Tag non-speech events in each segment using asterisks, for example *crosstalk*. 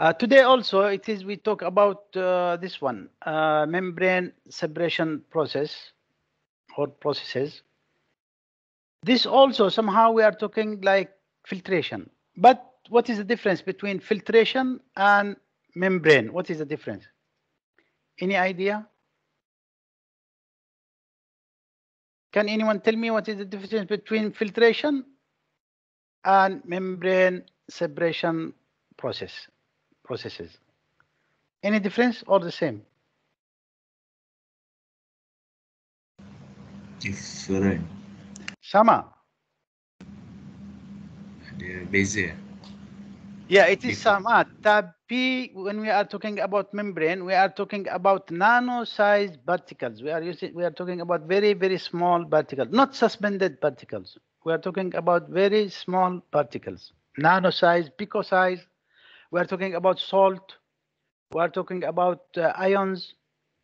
Uh, today also it is we talk about uh, this one uh, membrane separation process or processes. This also somehow we are talking like filtration. But what is the difference between filtration and membrane? What is the difference? Any idea? Can anyone tell me what is the difference between filtration and membrane separation process processes? Any difference or the same? Different. Sama. Ada beza. Yeah, it is Different. sama. Tapi when we are talking about membrane, we are talking about nano-sized particles. We are using, we are talking about very, very small particles, not suspended particles. We are talking about very small particles, nano-sized, pico-sized. We are talking about salt. We are talking about uh, ions.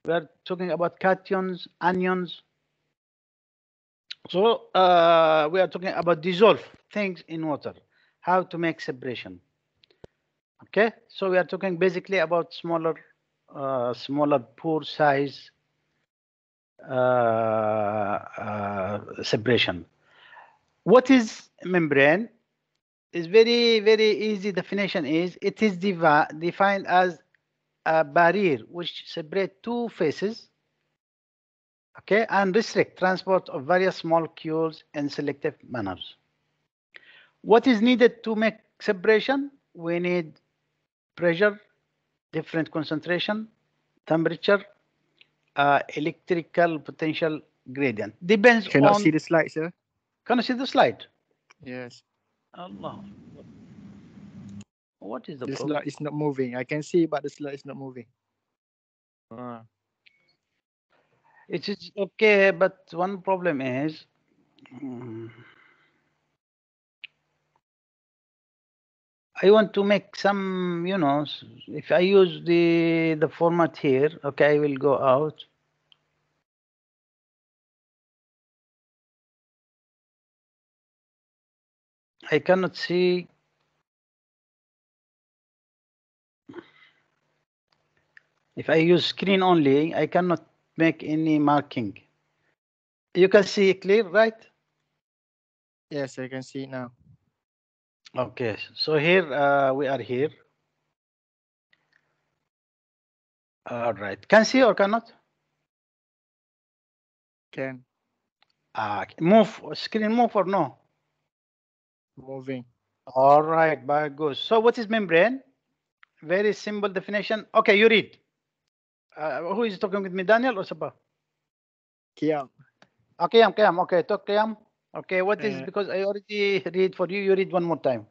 We are talking about cations, anions. So uh, we are talking about dissolve things in water, how to make separation. Okay, so we are talking basically about smaller, uh, smaller pore size uh, uh, separation. What is membrane? Is very very easy definition is it is defined as a barrier which separate two faces okay, and restrict transport of various molecules in selective manners. What is needed to make separation? We need pressure, different concentration, temperature, uh, electrical potential gradient. Depends Cannot on. see the slide, sir. Can you see the slide? Yes. Allah. What is the The problem? is not moving. I can see, but the slide is not moving. Ah. It is okay, but one problem is. mm, I want to make some, you know, if I use the the format here, okay, I will go out. I cannot see. If I use screen only, I cannot make any marking. You can see it clear, right? Yes, I can see now. Okay, so here uh, we are here. All right, can see or cannot? Can Uh, move, screen move or no? Moving. All right, good. So what is membrane? Very simple definition. Okay, you read. Uh, who is talking with me, Daniel or Sabah? Kiam. Okay, Kiam, Kiam. Okay, talk Kiam. Okay, what is, Uh, because I already read for you, you read one more time.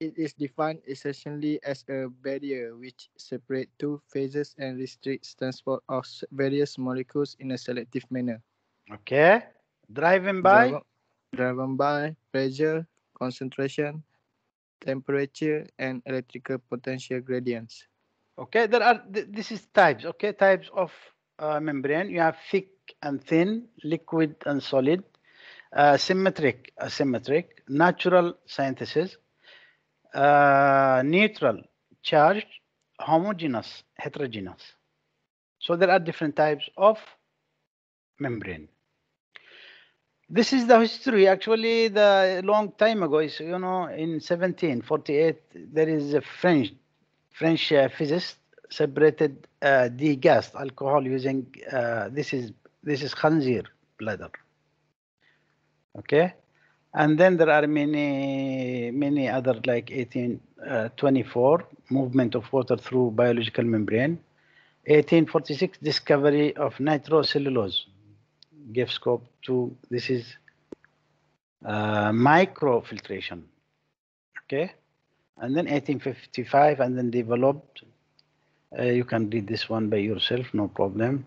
It is defined essentially as a barrier which separates two phases and restricts transport of various molecules in a selective manner. Okay, driving by, Driven, driven by pressure, concentration, temperature, and electrical potential gradients. Okay, there are th- this is types. Okay, types of uh, membrane. You have thick and thin, liquid and solid, uh, symmetric, asymmetric, natural synthesis, uh, neutral, charged, homogeneous, heterogeneous. So there are different types of membrane. This is the history. Actually, the long time ago is you know in 1748 there is a French French uh, physicist separated uh, degassed alcohol using uh, this is this is khanzir bladder. Okay, and then there are many many other like 1824 movement of water through biological membrane. 1846 discovery of nitrocellulose gave scope to this is uh, microfiltration. Okay, and then 1855 and then developed. Uh, you can read this one by yourself no problem.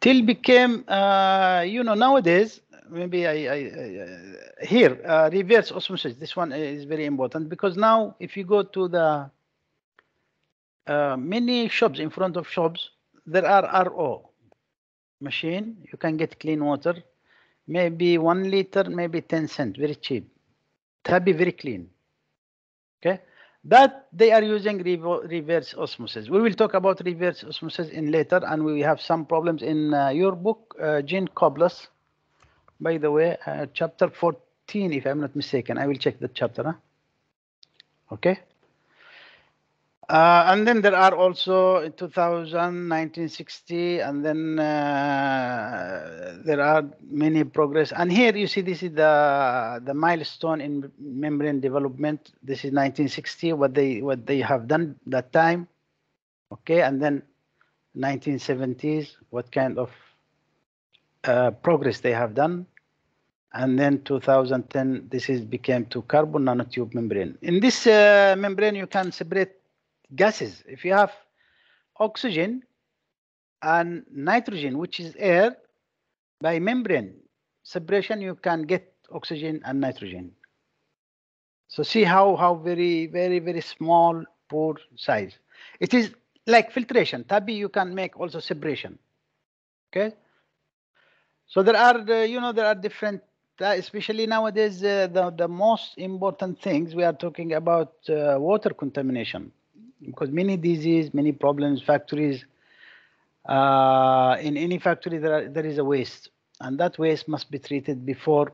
Till became uh, you know nowadays maybe i, I, I uh, here uh, reverse osmosis this one is very important because now if you go to the uh, many shops in front of shops there are ro machine you can get clean water maybe one liter maybe 10 cent very cheap that be very clean okay that they are using reverse osmosis. We will talk about reverse osmosis in later, and we have some problems in uh, your book, uh, Geankoplis. By the way, uh, chapter 14, if I'm not mistaken. I will check the chapter. Huh? Okay. Uh, and then there are also in 2000, 1960, and then uh, there are many progress. And here you see this is the the milestone in membrane development. This is 1960, what they what they have done that time. Okay, and then 1970s, what kind of uh, progress they have done. And then 2010, this is became to carbon nanotube membrane. In this uh, membrane, you can separate gases. If you have oxygen and nitrogen, which is air, by membrane separation, you can get oxygen and nitrogen. So see how, how very, very, very small pore size. It is like filtration. Tabi, you can make also separation. Okay. So there are, you know, there are different, uh, especially nowadays, uh, the, the most important things we are talking about uh, water contamination because many disease, many problems, factories, uh, in any factory there, are, there is a waste and that waste must be treated before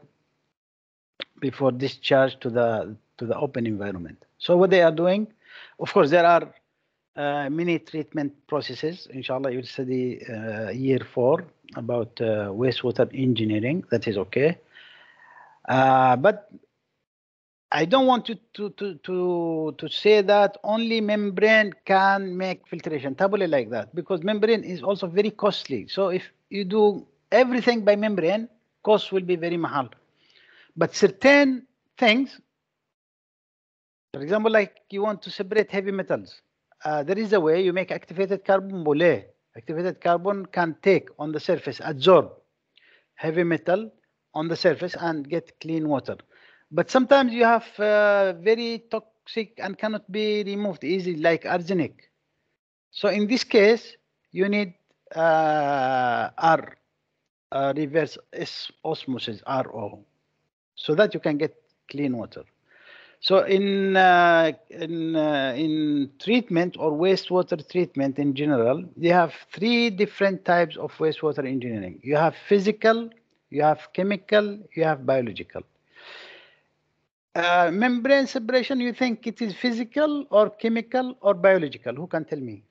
before discharge to the to the open environment. So what they are doing, of course, there are uh, many treatment processes. Inshallah, you'll study uh, year four about uh, wastewater engineering. That is okay. Uh, but I don't want to, to, to, to, to say that only membrane can make filtration, tabule like that, because membrane is also very costly. So if you do everything by membrane, cost will be very mahal. But certain things, for example, like you want to separate heavy metals, uh, there is a way you make activated carbon bole. Activated carbon can take on the surface, absorb heavy metal on the surface and get clean water. But sometimes you have uh, very toxic and cannot be removed easily, like arsenic. So in this case, you need uh, R, uh, reverse osmosis, RO, so that you can get clean water. So in uh, in uh, in treatment or wastewater treatment in general, you have three different types of wastewater engineering. You have physical, you have chemical, you have biological. Uh, membrane separation, you think it is physical or chemical or biological? Who can tell me?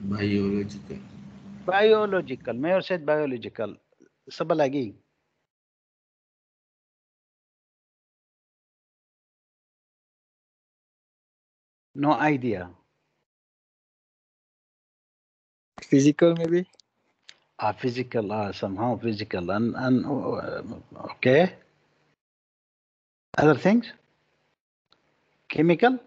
Biological. Biological. Mayor said biological. Saba lagi? No idea. Physical maybe. Ah, physical. Ah, somehow physical. And and uh, okay. Other things? Chemical?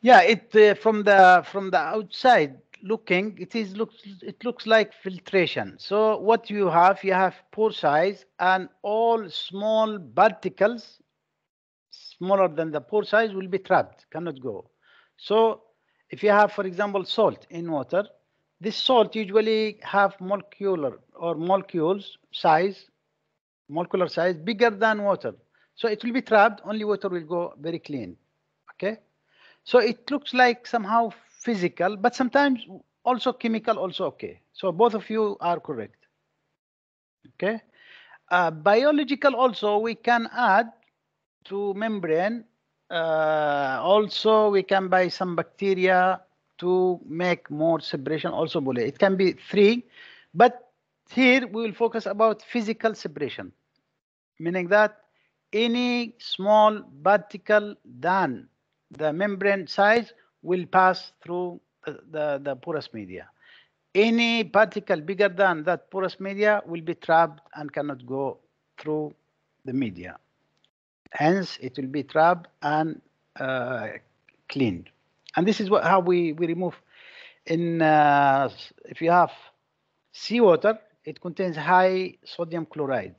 Yeah, it uh, from the from the outside looking, it is looks it looks like filtration. So what you have, you have pore size and all small particles smaller than the pore size will be trapped, cannot go. So if you have, for example, salt in water, this salt usually have molecular or molecules size, molecular size bigger than water. So it will be trapped, only water will go very clean. Okay. So it looks like somehow physical, but sometimes also chemical also okay. So both of you are correct. Okay. Uh, biological also we can add to membrane. Uh, also we can buy some bacteria to make more separation also bole. It can be three, but here we will focus about physical separation, meaning that any small particle than the membrane size will pass through the, the, the porous media. Any particle bigger than that porous media will be trapped and cannot go through the media. Hence, it will be trapped and uh, cleaned. And this is what, how we, we remove. In uh, if you have seawater, it contains high sodium chloride.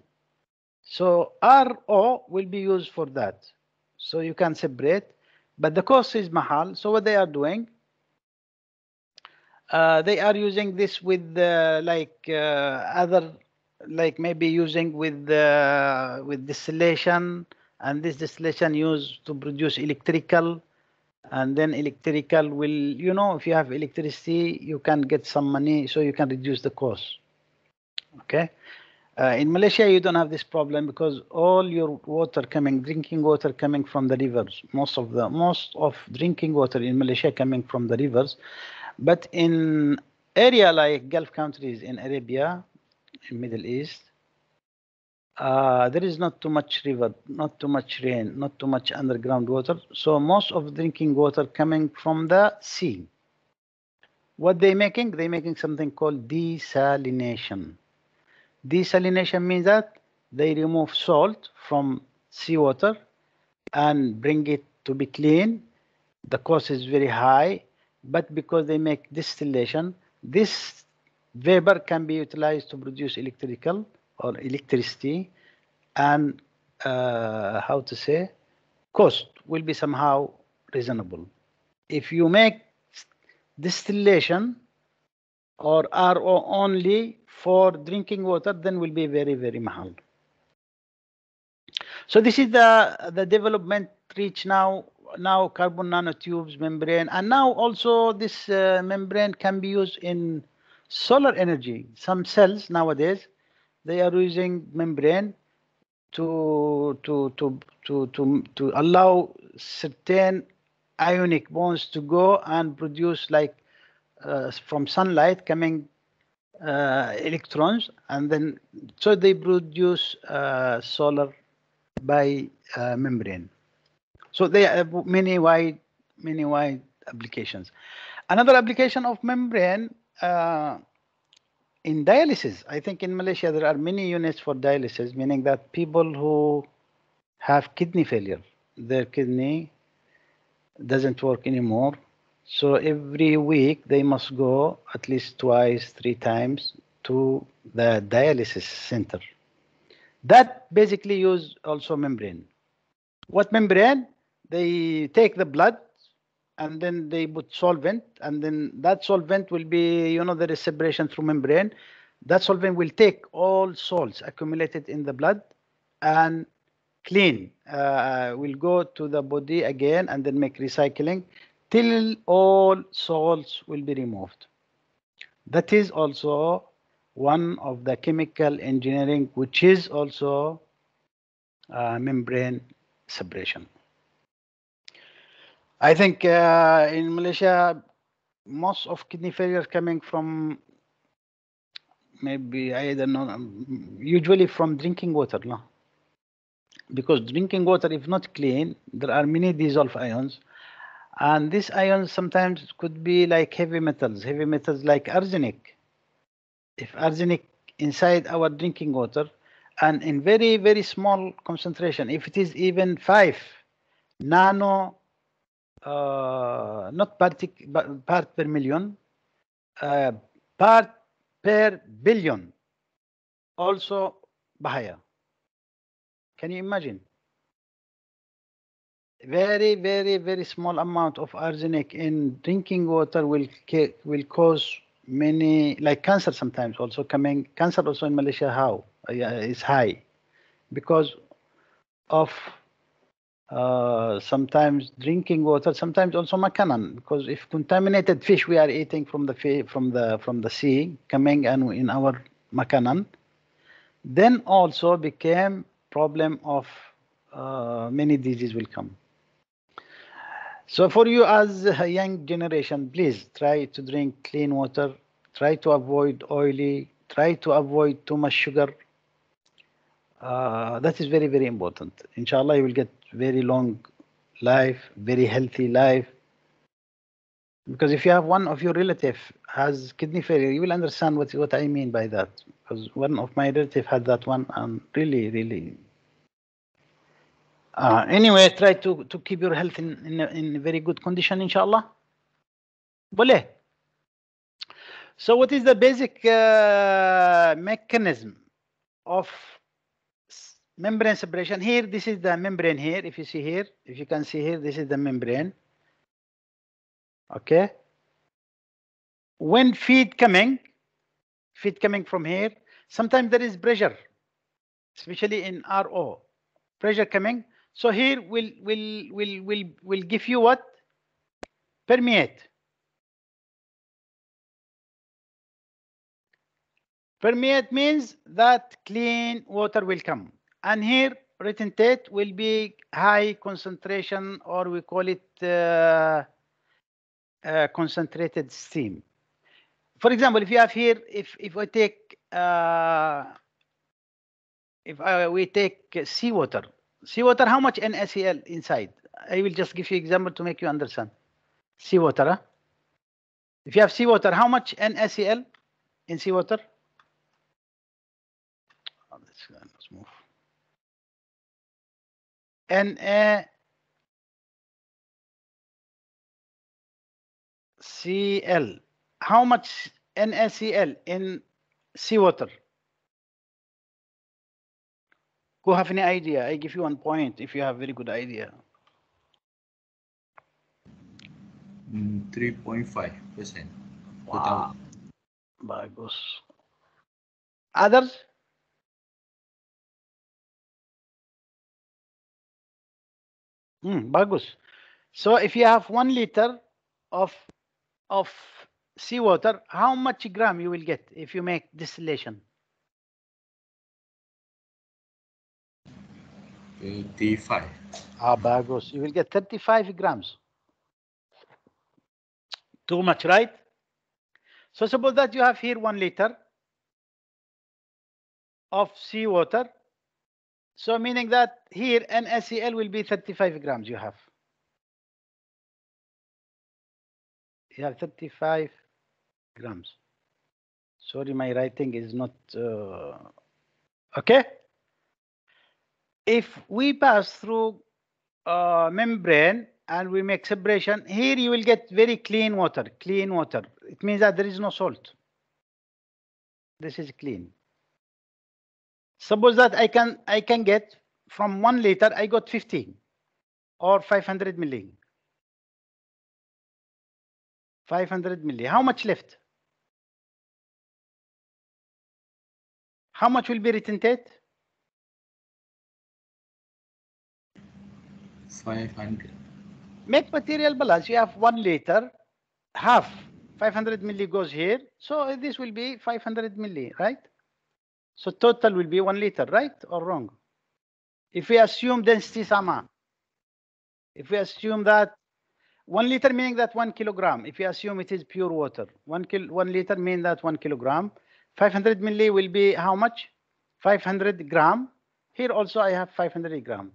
So RO will be used for that. So you can separate, but the cost is mahal. So what they are doing, uh, they are using this with uh, like uh, other like maybe using with with distillation and this distillation used to produce electrical and then electrical will you know if you have electricity you can get some money so you can reduce the cost okay uh, in Malaysia, you don't have this problem because all your water coming, drinking water coming from the rivers. Most of the most of drinking water in Malaysia coming from the rivers, but in area like Gulf countries in Arabia, in Middle East, uh, there is not too much river, not too much rain, not too much underground water. So most of drinking water coming from the sea. What they making? They making something called desalination. Desalination means that they remove salt from seawater and bring it to be clean. The cost is very high, but because they make distillation, this vapor can be utilized to produce electrical or electricity and uh, how to say cost will be somehow reasonable. If you make distillation or RO only for drinking water, then will be very, very mahal. So this is the, the development reach now, now carbon nanotubes membrane, and now also this uh, membrane can be used in solar energy. Some cells nowadays, they are using membrane to, to, to, to, to, to allow certain ionic bonds to go and produce like uh, from sunlight coming uh, electrons. And then so they produce uh, solar by uh, membrane. So they have many wide many wide applications. Another application of membrane uh, in dialysis i think in malaysia there are many units for dialysis meaning that people who have kidney failure their kidney doesn't work anymore so every week they must go at least twice, three times to the dialysis center. That basically use also membrane. What membrane? They take the blood and then they put solvent and then that solvent will be, you know, there is separation through membrane. That solvent will take all salts accumulated in the blood and clean, uh, will go to the body again and then make recycling till all salts will be removed. That is also one of the chemical engineering, which is also uh, membrane separation. I think uh, in Malaysia, most of kidney failure coming from maybe I don't know, um, usually from drinking water, no? Because drinking water, if not clean, there are many dissolved ions and these ions sometimes could be like heavy metals, heavy metals like arsenic. If arsenic inside our drinking water and in very, very small concentration, if it is even five nano, uh, not part per million, uh, part per billion, also bahaya. Can you imagine? very, very, very small amount of arsenic in drinking water will will cause many, like cancer sometimes also coming. Cancer also in Malaysia, how uh, is high because of uh, sometimes drinking water, sometimes also makanan. Because if contaminated fish we are eating from the from the from the sea coming and in our makanan, then also became problem of uh, many diseases will come. So for you as a young generation, please try to drink clean water, try to avoid oily, try to avoid too much sugar. Uh, that is very, very important. Inshallah, you will get very long life, very healthy life. Because if you have one of your relative has kidney failure, you will understand what, what I mean by that. Because one of my relative had that one and really, really uh, anyway, try to, to keep your health in, in, in very good condition, inshallah. Boleh. So what is the basic uh, mechanism of membrane separation? Here, this is the membrane here. If you see here, if you can see here, this is the membrane. Okay. When feed coming, feed coming from here, sometimes there is pressure, especially in RO, pressure coming. So here will will will will will give you what? Permeate. Permeate means that clean water will come. And here retentate will be high concentration or we call it uh, uh, concentrated steam. For example, if you have here, if if we take uh, if uh, we take seawater, seawater, how much NaCl inside? I will just give you example to make you understand. Seawater. Huh? If you have seawater, how much NaCl in seawater? Oh, let's, uh, let's move. Na Cl. How much NaCl in seawater? Who have any idea? I give you one point if you have very good idea. Mm, 3.5 percent. Wow. Bagus. Others? Hmm, bagus. So if you have one liter of of seawater, how much gram you will get if you make distillation? 35. Ah, bagus. You will get 35 grams. Too much, right? So suppose that you have here one liter of seawater. So meaning that here NaCl will be 35 grams you have. You have 35 grams. Sorry, my writing is not uh, okay. If we pass through uh, membrane and we make separation, here you will get very clean water, clean water. It means that there is no salt. This is clean. Suppose that I can I can get from one liter, I got 50 or 500 milli. 500 milli. How much left? How much will be retentate? 500. Make material balance. You have one liter, half 500 milli goes here. So this will be 500 milli, right? So total will be one liter, right or wrong? If we assume density sama, if we assume that one liter meaning that one kilogram, if we assume it is pure water, one kil one liter means that one kilogram, 500 milli will be how much? 500 gram. Here also I have 500 gram.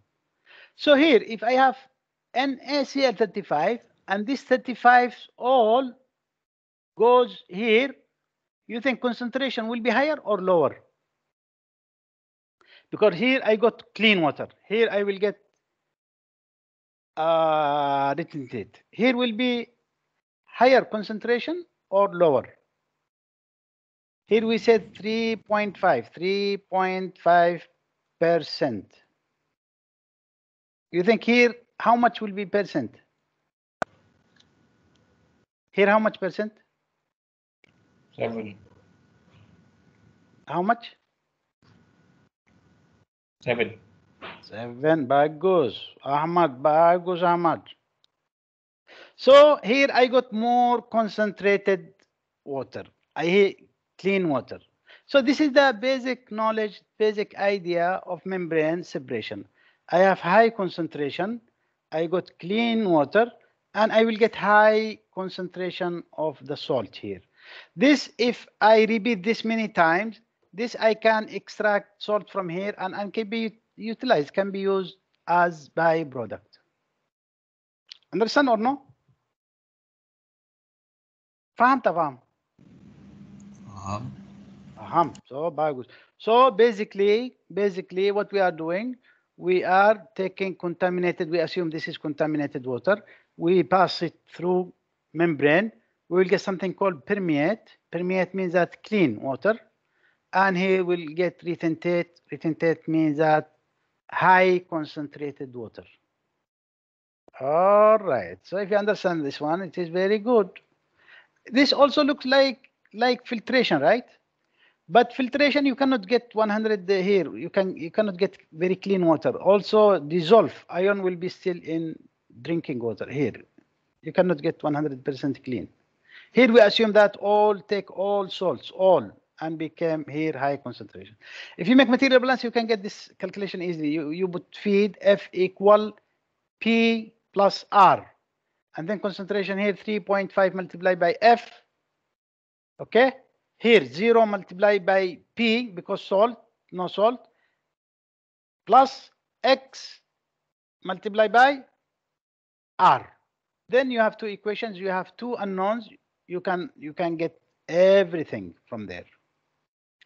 So here, if I have NaCl 35 and this 35 all goes here, you think concentration will be higher or lower? Because here I got clean water. Here I will get uh, retentate. Here will be higher concentration or lower. Here we said 3.5, 3.5 percent. You think here how much will be percent? Here how much percent? Seven. How much? Seven. Seven. Bagus. Ahmad. Bagus Ahmad. So here I got more concentrated water. I clean water. So this is the basic knowledge, basic idea of membrane separation. I have high concentration, I got clean water, and I will get high concentration of the salt here. This, if I repeat this many times, this I can extract salt from here and, and can be utilized, can be used as byproduct. Understand or no? فهمت فهم Faham. Aham. So bagus. So basically, basically what we are doing, we are taking contaminated, we assume this is contaminated water. We pass it through membrane. We will get something called permeate. Permeate means that clean water. And here we'll get retentate. Retentate means that high concentrated water. All right. So if you understand this one, it is very good. This also looks like like filtration, right? But filtration, you cannot get 100 here. You can you cannot get very clean water. Also, dissolve ion will be still in drinking water here. You cannot get 100% clean. Here we assume that all take all salts, all, and became here high concentration. If you make material balance, you can get this calculation easily. You, you put feed F equal P plus R. And then concentration here 3.5 multiplied by F. Okay. Here 0 multiplied by P because salt, no salt. Plus X multiplied by R. Then you have two equations. You have two unknowns. You can you can get everything from there.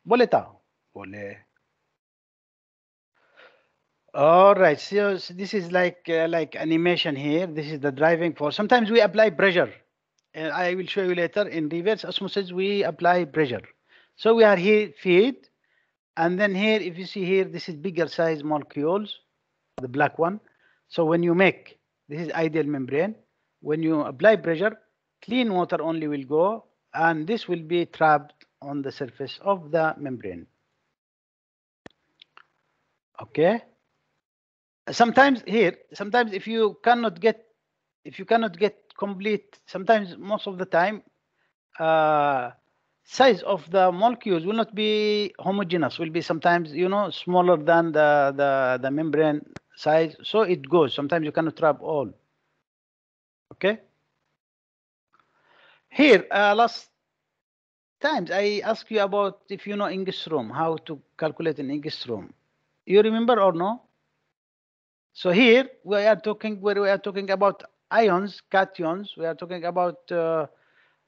Boleta. Bole. All right. So, so this is like uh, like animation here. This is the driving force. Sometimes we apply pressure. Uh, I will show you later. In reverse osmosis, we apply pressure. So we are here feed, and then here, if you see here, this is bigger size molecules, the black one. So when you make this is ideal membrane. When you apply pressure, clean water only will go, and this will be trapped on the surface of the membrane. Okay. Sometimes here, sometimes if you cannot get, if you cannot get complete, sometimes most of the time, uh, size of the molecules will not be homogeneous. Will be sometimes you know smaller than the the the membrane size. So it goes. Sometimes you cannot trap all. Okay. Here, uh, last times I ask you about if you know angstrom, how to calculate an angstrom. You remember or no? So here we are talking where we are talking about ions, cations. We are talking about uh,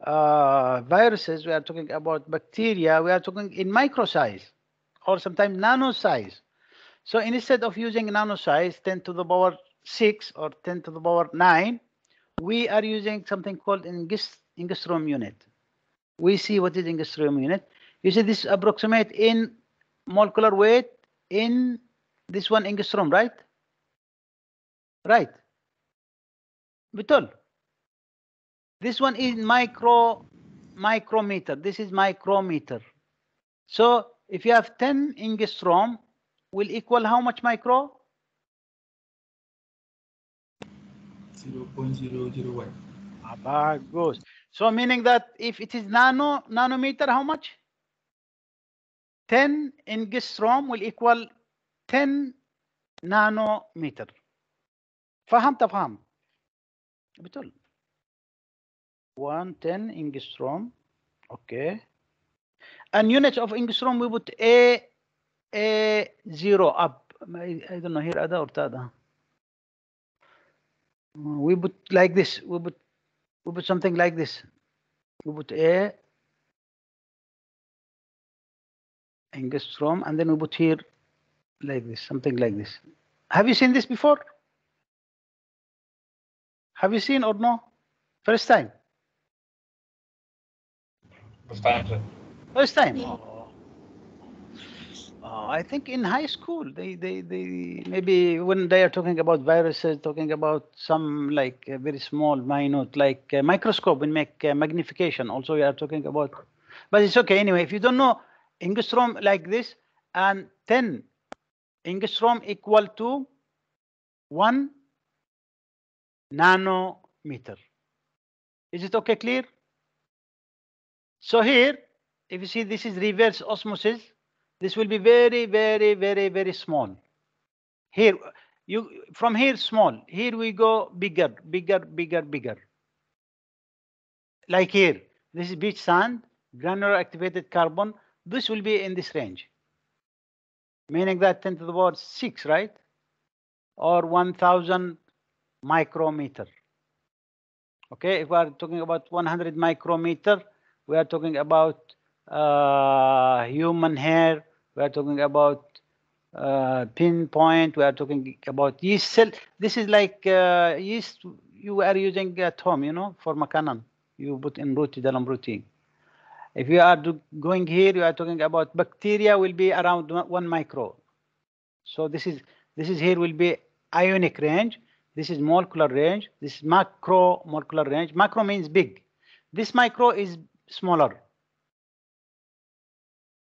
uh, viruses. We are talking about bacteria. We are talking in micro size or sometimes nano size. So instead of using nano size 10 to the power 6 or 10 to the power 9, we are using something called angst angstrom unit. We see what is angstrom unit. You see this approximate in molecular weight in this one angstrom, right? Right. Betul. This one is micro micrometer. This is micrometer. So if you have 10 angstrom, will equal how much micro? 0.001. Ah, goes. So meaning that if it is nano nanometer, how much? 10 angstrom will equal 10 nanometer. فهمت فهم بتقول 110 angstrom okay and units of angstrom we put a a zero up I, don't know here other or tada we put like this we put we put something like this we put a angstrom and then we put here like this something like this have you seen this before have you seen or no? First time? First time, sir. First time? Oh. I think in high school, they, they, they maybe when they are talking about viruses, talking about some like very small, minute, like uh, microscope, we make uh, magnification. Also, we are talking about, but it's okay anyway. If you don't know angstrom like this, and 10 angstrom equal to one nanometer. Is it okay, clear? So here, if you see this is reverse osmosis, this will be very, very, very, very small. Here, you from here small, here we go bigger, bigger, bigger, bigger. Like here, this is beach sand, granular activated carbon. This will be in this range, meaning that 10 to the power 6, right? Or 1000 micrometer. Okay, if we are talking about 100 micrometer, we are talking about uh, human hair, we are talking about uh, pinpoint, we are talking about yeast cell. This is like uh, yeast you are using at home, you know, for makanan. You put in roti dalam roti. If you are do, going here, you are talking about bacteria will be around one, one micro. So this is this is here will be ionic range. This is molecular range. This is macro molecular range. Macro means big. This micro is smaller.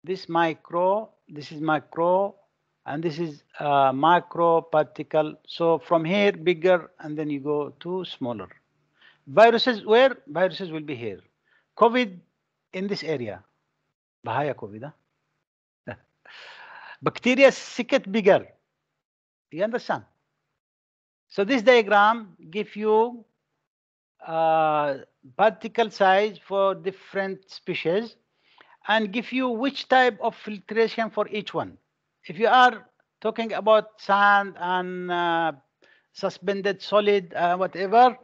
This micro, this is macro, and this is uh, macro particle. So from here, bigger, and then you go to smaller. Viruses, where? Viruses will be here. COVID in this area. Bahaya COVID? *laughs* Bacteria sicket bigger. You understand? So this diagram gives you uh, particle size for different species and give you which type of filtration for each one. If you are talking about sand and uh, suspended solid, uh, whatever,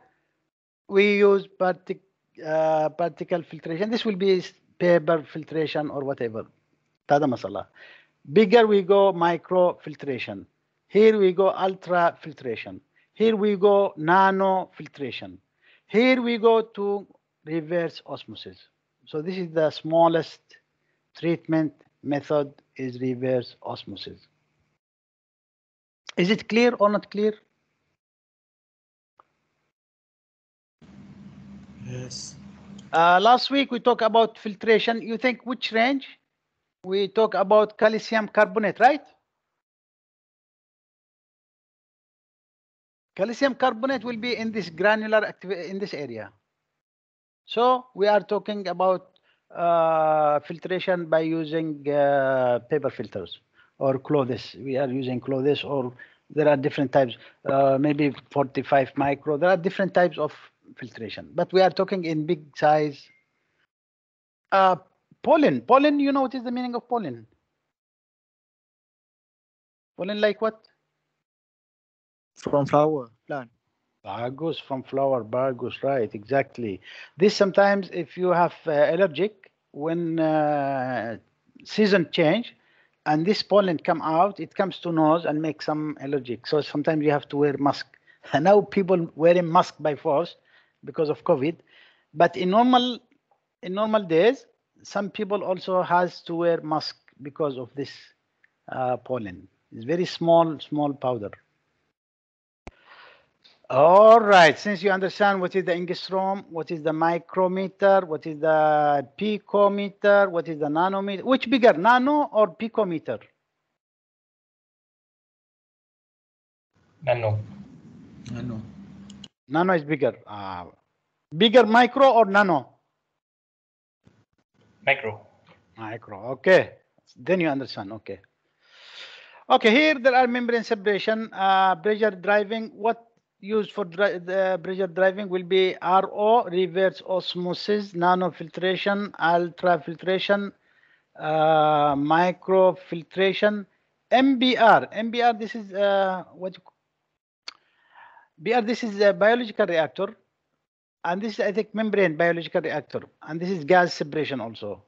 we use partic uh, particle filtration. This will be paper filtration or whatever. Tada masala. Bigger we go micro filtration. Here we go ultra filtration. Here we go nano filtration. Here we go to reverse osmosis. So this is the smallest treatment method is reverse osmosis. Is it clear or not clear? Yes. Uh, last week we talked about filtration. You think which range? We talk about calcium carbonate, right? Calcium carbonate will be in this granular activity in this area. So we are talking about uh, filtration by using uh, paper filters or clothes. We are using clothes or there are different types, uh, maybe 45 micro. There are different types of filtration, but we are talking in big size. Uh, pollen, pollen, you know what is the meaning of pollen? Pollen like what? From flower plant. Bargus from flower, bargus, right, exactly. This sometimes if you have uh, allergic, when uh, season change and this pollen come out, it comes to nose and make some allergic. So sometimes you have to wear mask. And *laughs* now people wearing mask by force because of COVID. But in normal in normal days, some people also has to wear mask because of this uh, pollen. It's very small, small powder. All right, since you understand what is the angstrom, what is the micrometer, what is the picometer, what is the nanometer, which bigger, nano or picometer? Nano. Nano. Nano is bigger. Uh, bigger micro or nano? Micro. Micro, okay. Then you understand, okay. Okay, here there are membrane separation, uh, pressure driving. What used for dri the pressure driving will be RO, reverse osmosis, nanofiltration, ultrafiltration, uh, microfiltration, MBR. MBR, this is uh, what BR, this is a biological reactor. And this is, I think, membrane biological reactor. And this is gas separation also.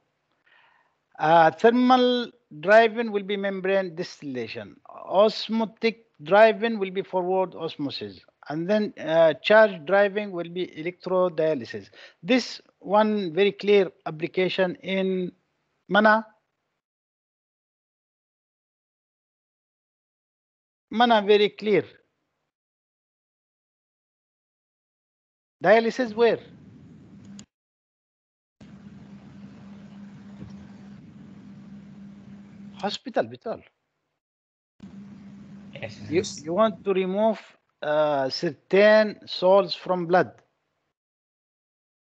Uh, thermal driving will be membrane distillation. Osmotic driving will be forward osmosis. And then uh, charge driving will be electrodialysis. This one very clear application in Mana. Mana very clear. Dialysis where? Hospital, Vital. Yes. You, Yes. you want to remove uh, certain salts from blood.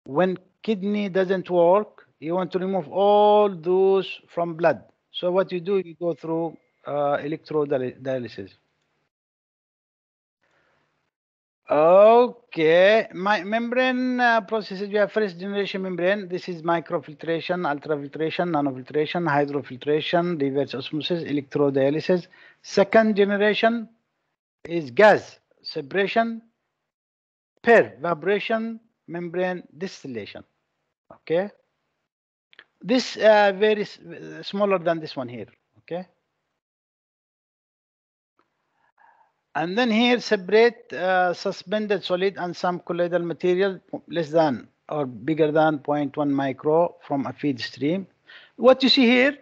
When kidney doesn't work, you want to remove all those from blood. So what you do, you go through uh, electrodialysis. Okay, my membrane uh, processes, we have first generation membrane. This is microfiltration, ultrafiltration, nanofiltration, hyperfiltration, reverse osmosis, electrodialysis. Second generation is gas separation, pervaporation, membrane distillation. Okay, this uh, very smaller than this one here. Okay. And then here separate uh, suspended solid and some colloidal material less than or bigger than 0.1 micro from a feed stream. What you see here,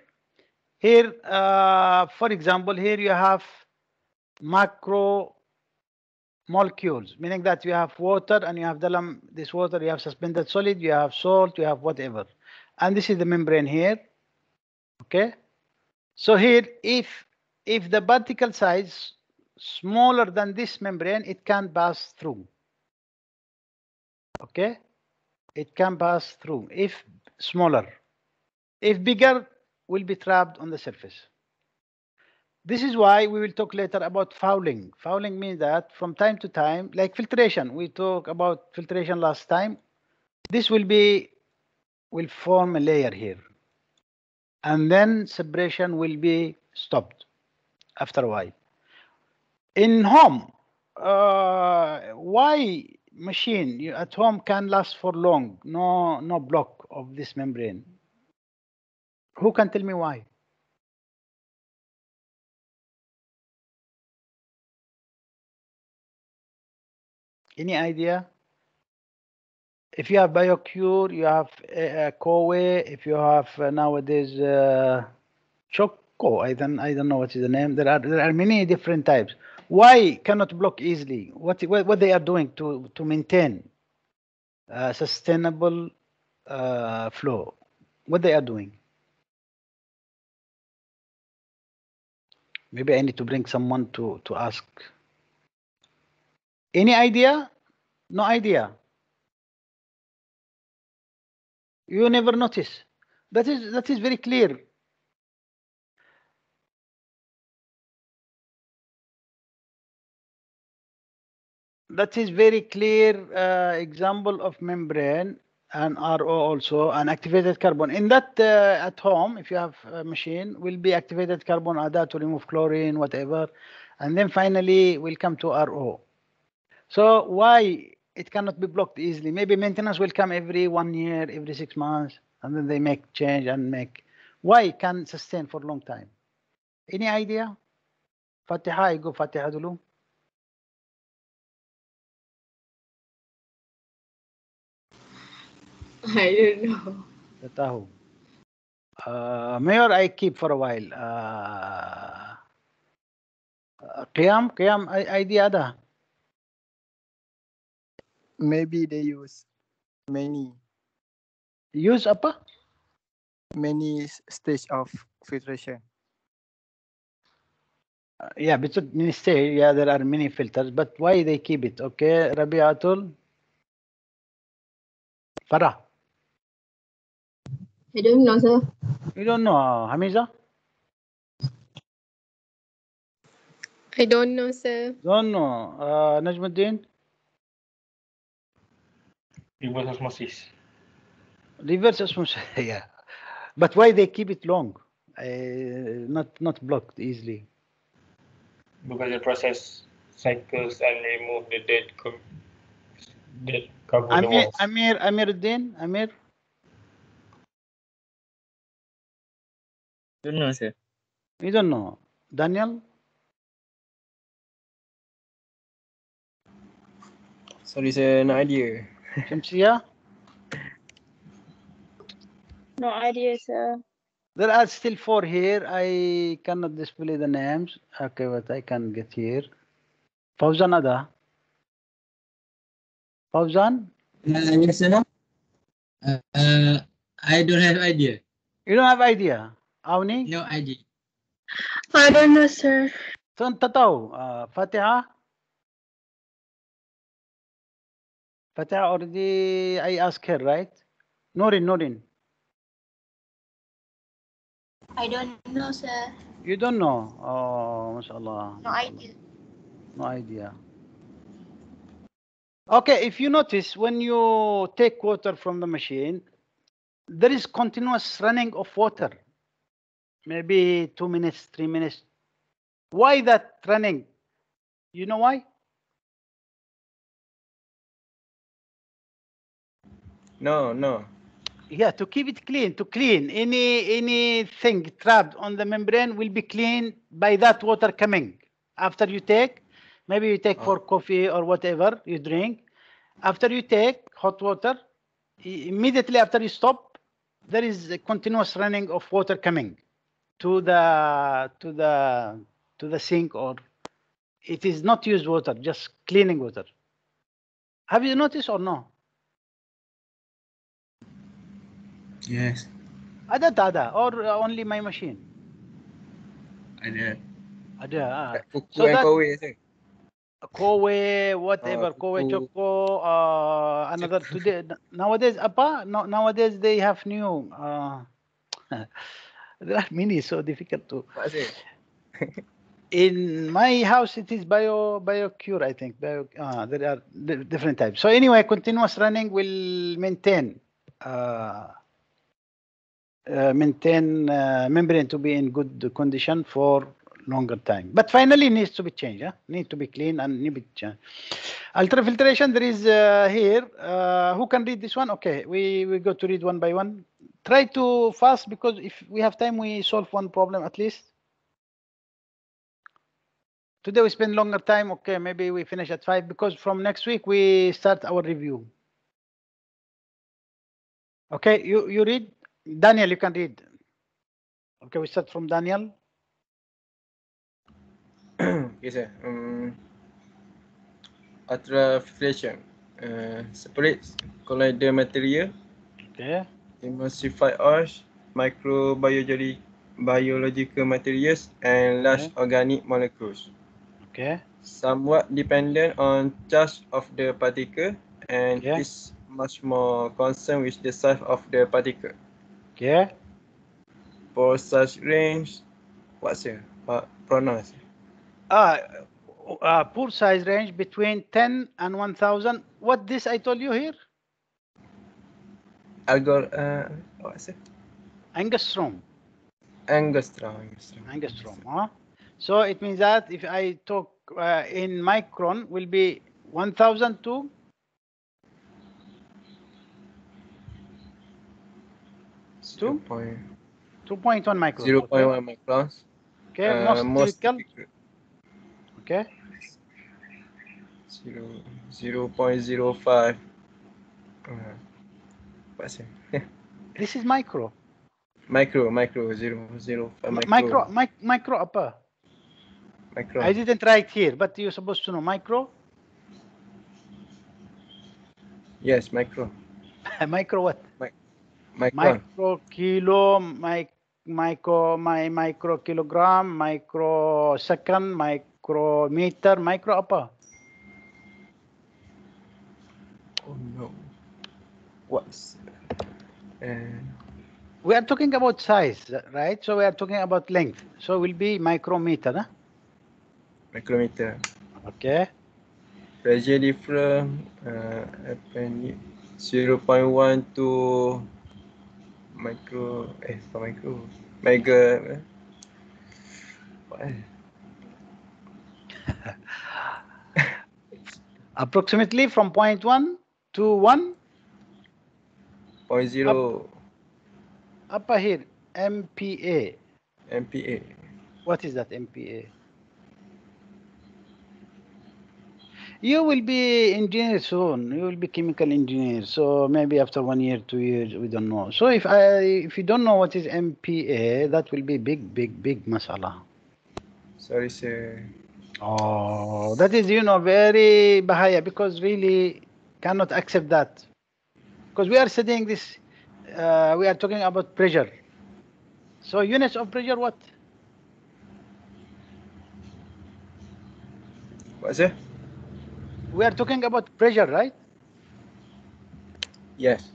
here, uh, for example, here you have macro molecules, meaning that you have water and you have the this water, you have suspended solid, you have salt, you have whatever. And this is the membrane here. Okay. So here, if if the particle size smaller than this membrane, it can pass through. Okay. It can pass through if smaller. If bigger, will be trapped on the surface. This is why we will talk later about fouling. Fouling means that from time to time, like filtration, we talk about filtration last time. This will be, will form a layer here. And then separation will be stopped after a while. In home, uh, why machine at home can last for long? No, no block of this membrane. Who can tell me why? Any idea? If you have BioCure, you have uh, Coway, if you have uh, nowadays uh, Cuckoo, I don't, I don't know what is the name. There are there are many different types. Why cannot block easily? What what, what they are doing to to maintain uh, sustainable uh, flow? What they are doing? Maybe I need to bring someone to to ask. Any idea? No idea. You never notice. That is that is very clear. That is very clear uh, example of membrane and RO also and activated carbon. In that uh, at home, if you have a machine, will be activated carbon added to remove chlorine, whatever, and then finally we'll come to RO. So why it cannot be blocked easily? Maybe maintenance will come every one year, every six months, and then they make change and make. Why it can sustain for a long time? Any idea? Fatiha, I go Fatiha dulu. *laughs* I don't know. Tak tahu. Uh, Mayor, I keep for a while. Uh, uh, Qiyam, Qiyam, i- idea ada? Maybe they use many Use apa? many stage of filtration. Uh, yeah, because ministry, yeah, there are many filters, but why they keep it? Okay, Rabiatul. Farah, I don't know, sir. you don't know, uh, Hamiza? I don't know, sir. Don't know. Uh, Najmuddin? Reverse osmosis. Reverse osmosis, yeah. But why they keep it long? Uh, not not blocked easily. Because the process cycles and remove the dead, co- dead carbon Amir, walls. Amir, Amiruddin, Amir, Don't know, sir. you don't know. Daniel, Sorry, sir. No idea. Shamsia, No idea, sir. there are still four here. I cannot display the names. Okay, but I can get here. Fauzan Ada. Fauzan, Uh, yes, sir. Uh, uh, I don't have idea. you don't have idea. Awni, No idea. I don't know, sir. so انت Fatiha already, I asked her, right? Norin, Norin, I don't know, sir. you don't know. Oh, mashallah. No idea. No idea. Okay, if you notice, when you take water from the machine, there is continuous running of water. Maybe two minutes, three minutes. Why that running? You know why? No, no. Yeah, to keep it clean, to clean any anything trapped on the membrane will be cleaned by that water coming. After you take, maybe you take oh. for coffee or whatever you drink. After you take hot water, immediately after you stop, there is a continuous running of water coming to the to the to the sink or it is not used water, just cleaning water. Have you noticed or no? Yes. Ada ada? Or uh, only my machine? Ada. Ada. ah. Cuckoo So and that- Coway sir. Coway, whatever, Ah, Coway. Cuckoo, uh, another *laughs* today. Nowadays, apa? No, nowadays they have new. Uh, there are many, so difficult to. *laughs* In my house, it is bio BioCure, I think. Bio, uh, there are different types. So anyway, continuous running will maintain uh, uh, maintain uh, membrane to be in good condition for longer time. But finally, needs to be changed. Need to be clean and need to be changed. Ultrafiltration, there is uh, here. Uh, who can read this one? Okay, we we go to read one by one. Try to fast because if we have time, we solve one problem at least. Today we spend longer time. Okay, maybe we finish at five because from next week we start our review. Okay, you you read. Daniel, you can read. Okay, we start from Daniel. *clears throat* okay sir. Um, ultrafiltration. Uh, separates colloidal material, Okay. emulsified oils, microbiology biological materials, and large Okay. organic molecules. Okay. Somewhat dependent on charge of the particle and Yeah. is much more concerned with the size of the particle. Okay. For such range, what's your uh, pronounce? Uh, uh, poor size range between 10 and 1000. What this I told you here? Algor, uh, what's it? Angstrom. Angstrom. Angstrom. Angstrom. Huh? So it means that if I talk uh, in micron will be 1000 to Zero point, 2.1 micron. zero okay? point microns. Okay, Uh, most typical. typical, Okay. Zero, zero point zero five. Uh, what's it? *laughs* This is micro. micro, micro, zero, zero, Mi- micro, Micro, mic, micro upper. micro. I didn't write here, but you're supposed to know micro. Yes, micro, *laughs* micro what? Micron. Micro kilo, mic, micro, my micro kilogram, micro second, micrometer, micro upper. Oh no. What's? Uh, We are talking about size, right? So we are talking about length. So it will be micrometer. Huh? micrometer. Okay. Pressure difference. Uh, appendix zero point one to micro. Eh, bukan micro. Mega. eh? Eh? *laughs* Approximately from point one to one Point zero upper here. MPa. MPa. What is that MPa? You will be engineer soon. You will be chemical engineer. So maybe after one year, two years, we don't know. So if I, if you don't know what is MPa, that will be big, big, big masala. Sorry, sir. Oh, that is, you know, very bahaya because really cannot accept that. Because we are studying this, uh, we are talking about pressure. So units of pressure, what? What's it? We are talking about pressure, right? Yes.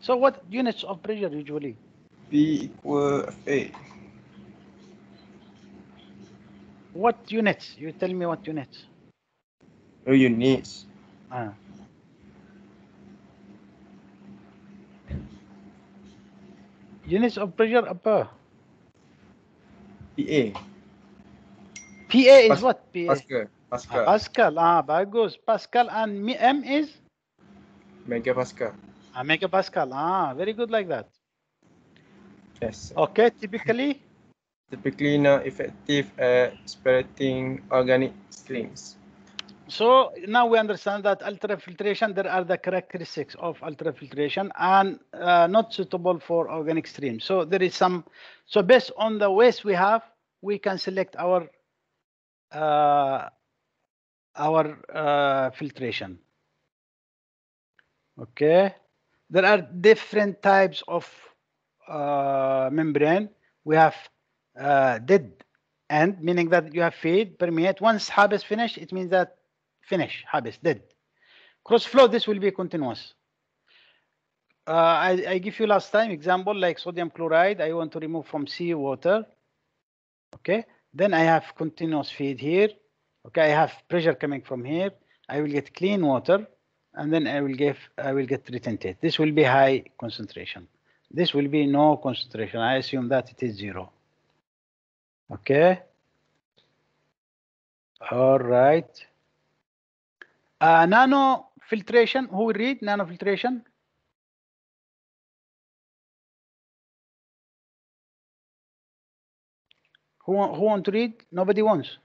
So what units of pressure usually? P equal A. What units? You tell me what units. Oh, units. Ah. Units of pressure upper. PA. PA is Pas- what? PA. Pascal. Pascal. Pascal. Ah, bagus. Pascal and M is? Megapascal. Ah, megapascal. Ah, very good like that. Yes. Okay, typically. Typically not effective at separating organic streams. So now we understand that ultrafiltration, there are the characteristics of ultrafiltration and uh, not suitable for organic streams. So there is some, so based on the waste we have, we can select our uh, our uh, filtration. Okay. There are different types of uh, membrane, we have uh, dead end, meaning that you have feed, permeate. Once habis finished, it means that finish, habis, dead. Cross flow, this will be continuous. Uh, I, I give you last time example like sodium chloride. I want to remove from sea water. Okay, then I have continuous feed here. Okay, I have pressure coming from here. I will get clean water, and then I will give I will get retentate. This will be high concentration. This will be no concentration. I assume that it is zero. Okay. All right. Uh, nano filtration. Who will read nano filtration? Who, who want to read? Nobody wants.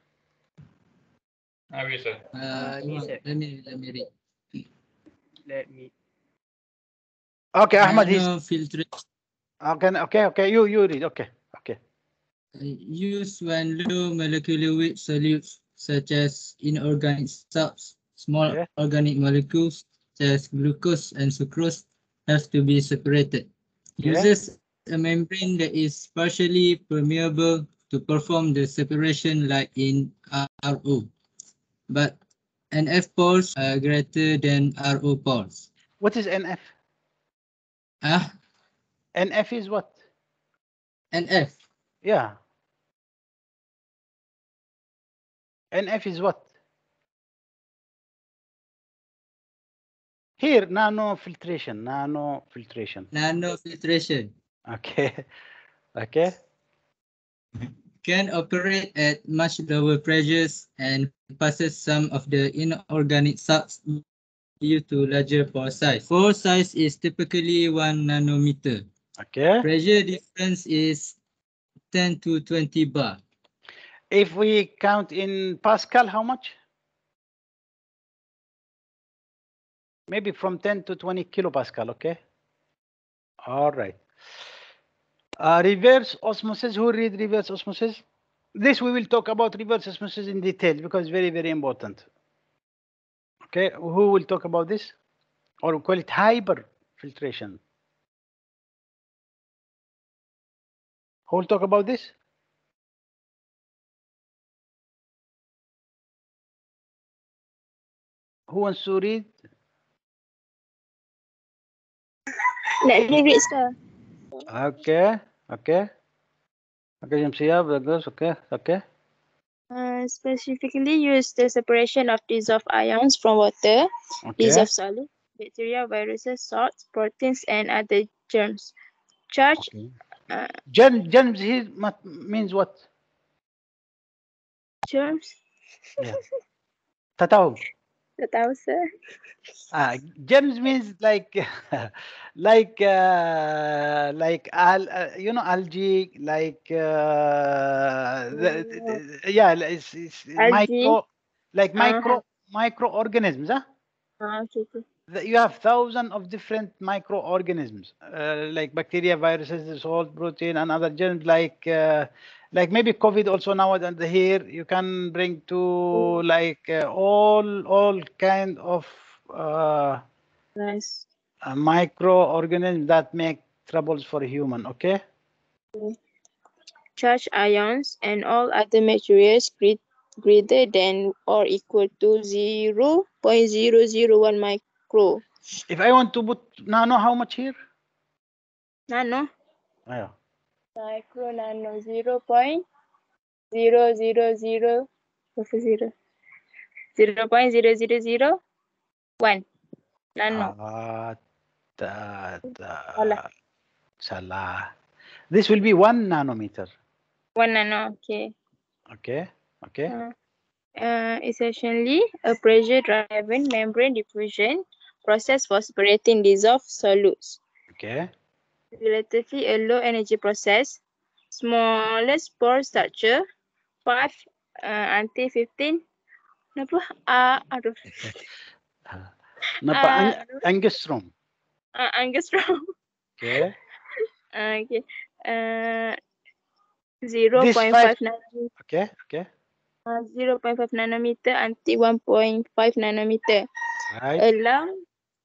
I will, sir. Uh, me, sir. let me let me read. Let me. Okay, Ahmad, he's Nanofiltration okay. Okay, okay. You you read. Okay, okay. used when low molecular weight solutes such as inorganic salts, small Okay. organic molecules such as glucose and sucrose have to be separated. Yeah. Uses a membrane that is partially permeable to perform the separation like in RO. But NF pores are greater than RO pores. What is NF? Ah, NF is what? NF. Yeah. NF is what? Here, nano filtration, nano filtration. Nano filtration. Okay, *laughs* okay. Can operate at much lower pressures and passes some of the inorganic salts due to larger pore size. Pore size is typically 1 nanometer. Okay. Pressure difference is 10 to 20 bar. If we count in Pascal, how much? Maybe from 10 to 20 kilopascal, okay? All right. Uh, reverse osmosis, who read reverse osmosis? This we will talk about reverse osmosis in detail because very, very important. Okay, who will talk about this? Or we call it hyper filtration. Who will talk about this? Who wants to read? Let me read, sir. Okay, okay. Okay, Jamsia, Douglas, okay, okay. Uh, specifically use the separation of dissolved ions from water, Okay. dissolved solid, bacteria, viruses, salts, proteins, and other germs. Charge okay. uh, Germ, germs here means what? germs. Tataw. Tak tahu, sir. Ah, germs means like, *laughs* like, uh, like al, uh, you know, algae, like, uh, the, the- the- yeah, it's, it's Algae. micro, like Uh-huh. micro, microorganisms, huh? Ah, okay, okay. You have thousands of different microorganisms uh, like bacteria viruses salt protein and other germs like uh, like maybe covid also now and here you can bring to like uh, all all kind of uh, Nice. uh, microorganisms that make troubles for human okay Charge ions and all other materials gre- greater than or equal to 0.001 micro. If i want to put nano how much here Nano. yeah. Micro nano 0.000 Berapa zero? 0.0001 nano. Ah, da, da, Salah. salah. This will be one nanometer. One nano, okay. Okay. Okay. Uh, uh, essentially, a pressure-driven membrane diffusion process for separating dissolved solutes. Okay. Relatively a low energy process, smallest pore structure, 5 uh, until 15. Kenapa? Uh, aduh, *laughs* Napa Ah, ang- angstrom. uh, angstrom. Okay. Uh, *laughs* okay. Uh, This 0.5 five- nanometer, Okay. Okay. uh, 0.5 nanometer until 1.5 nanometer. Right. allow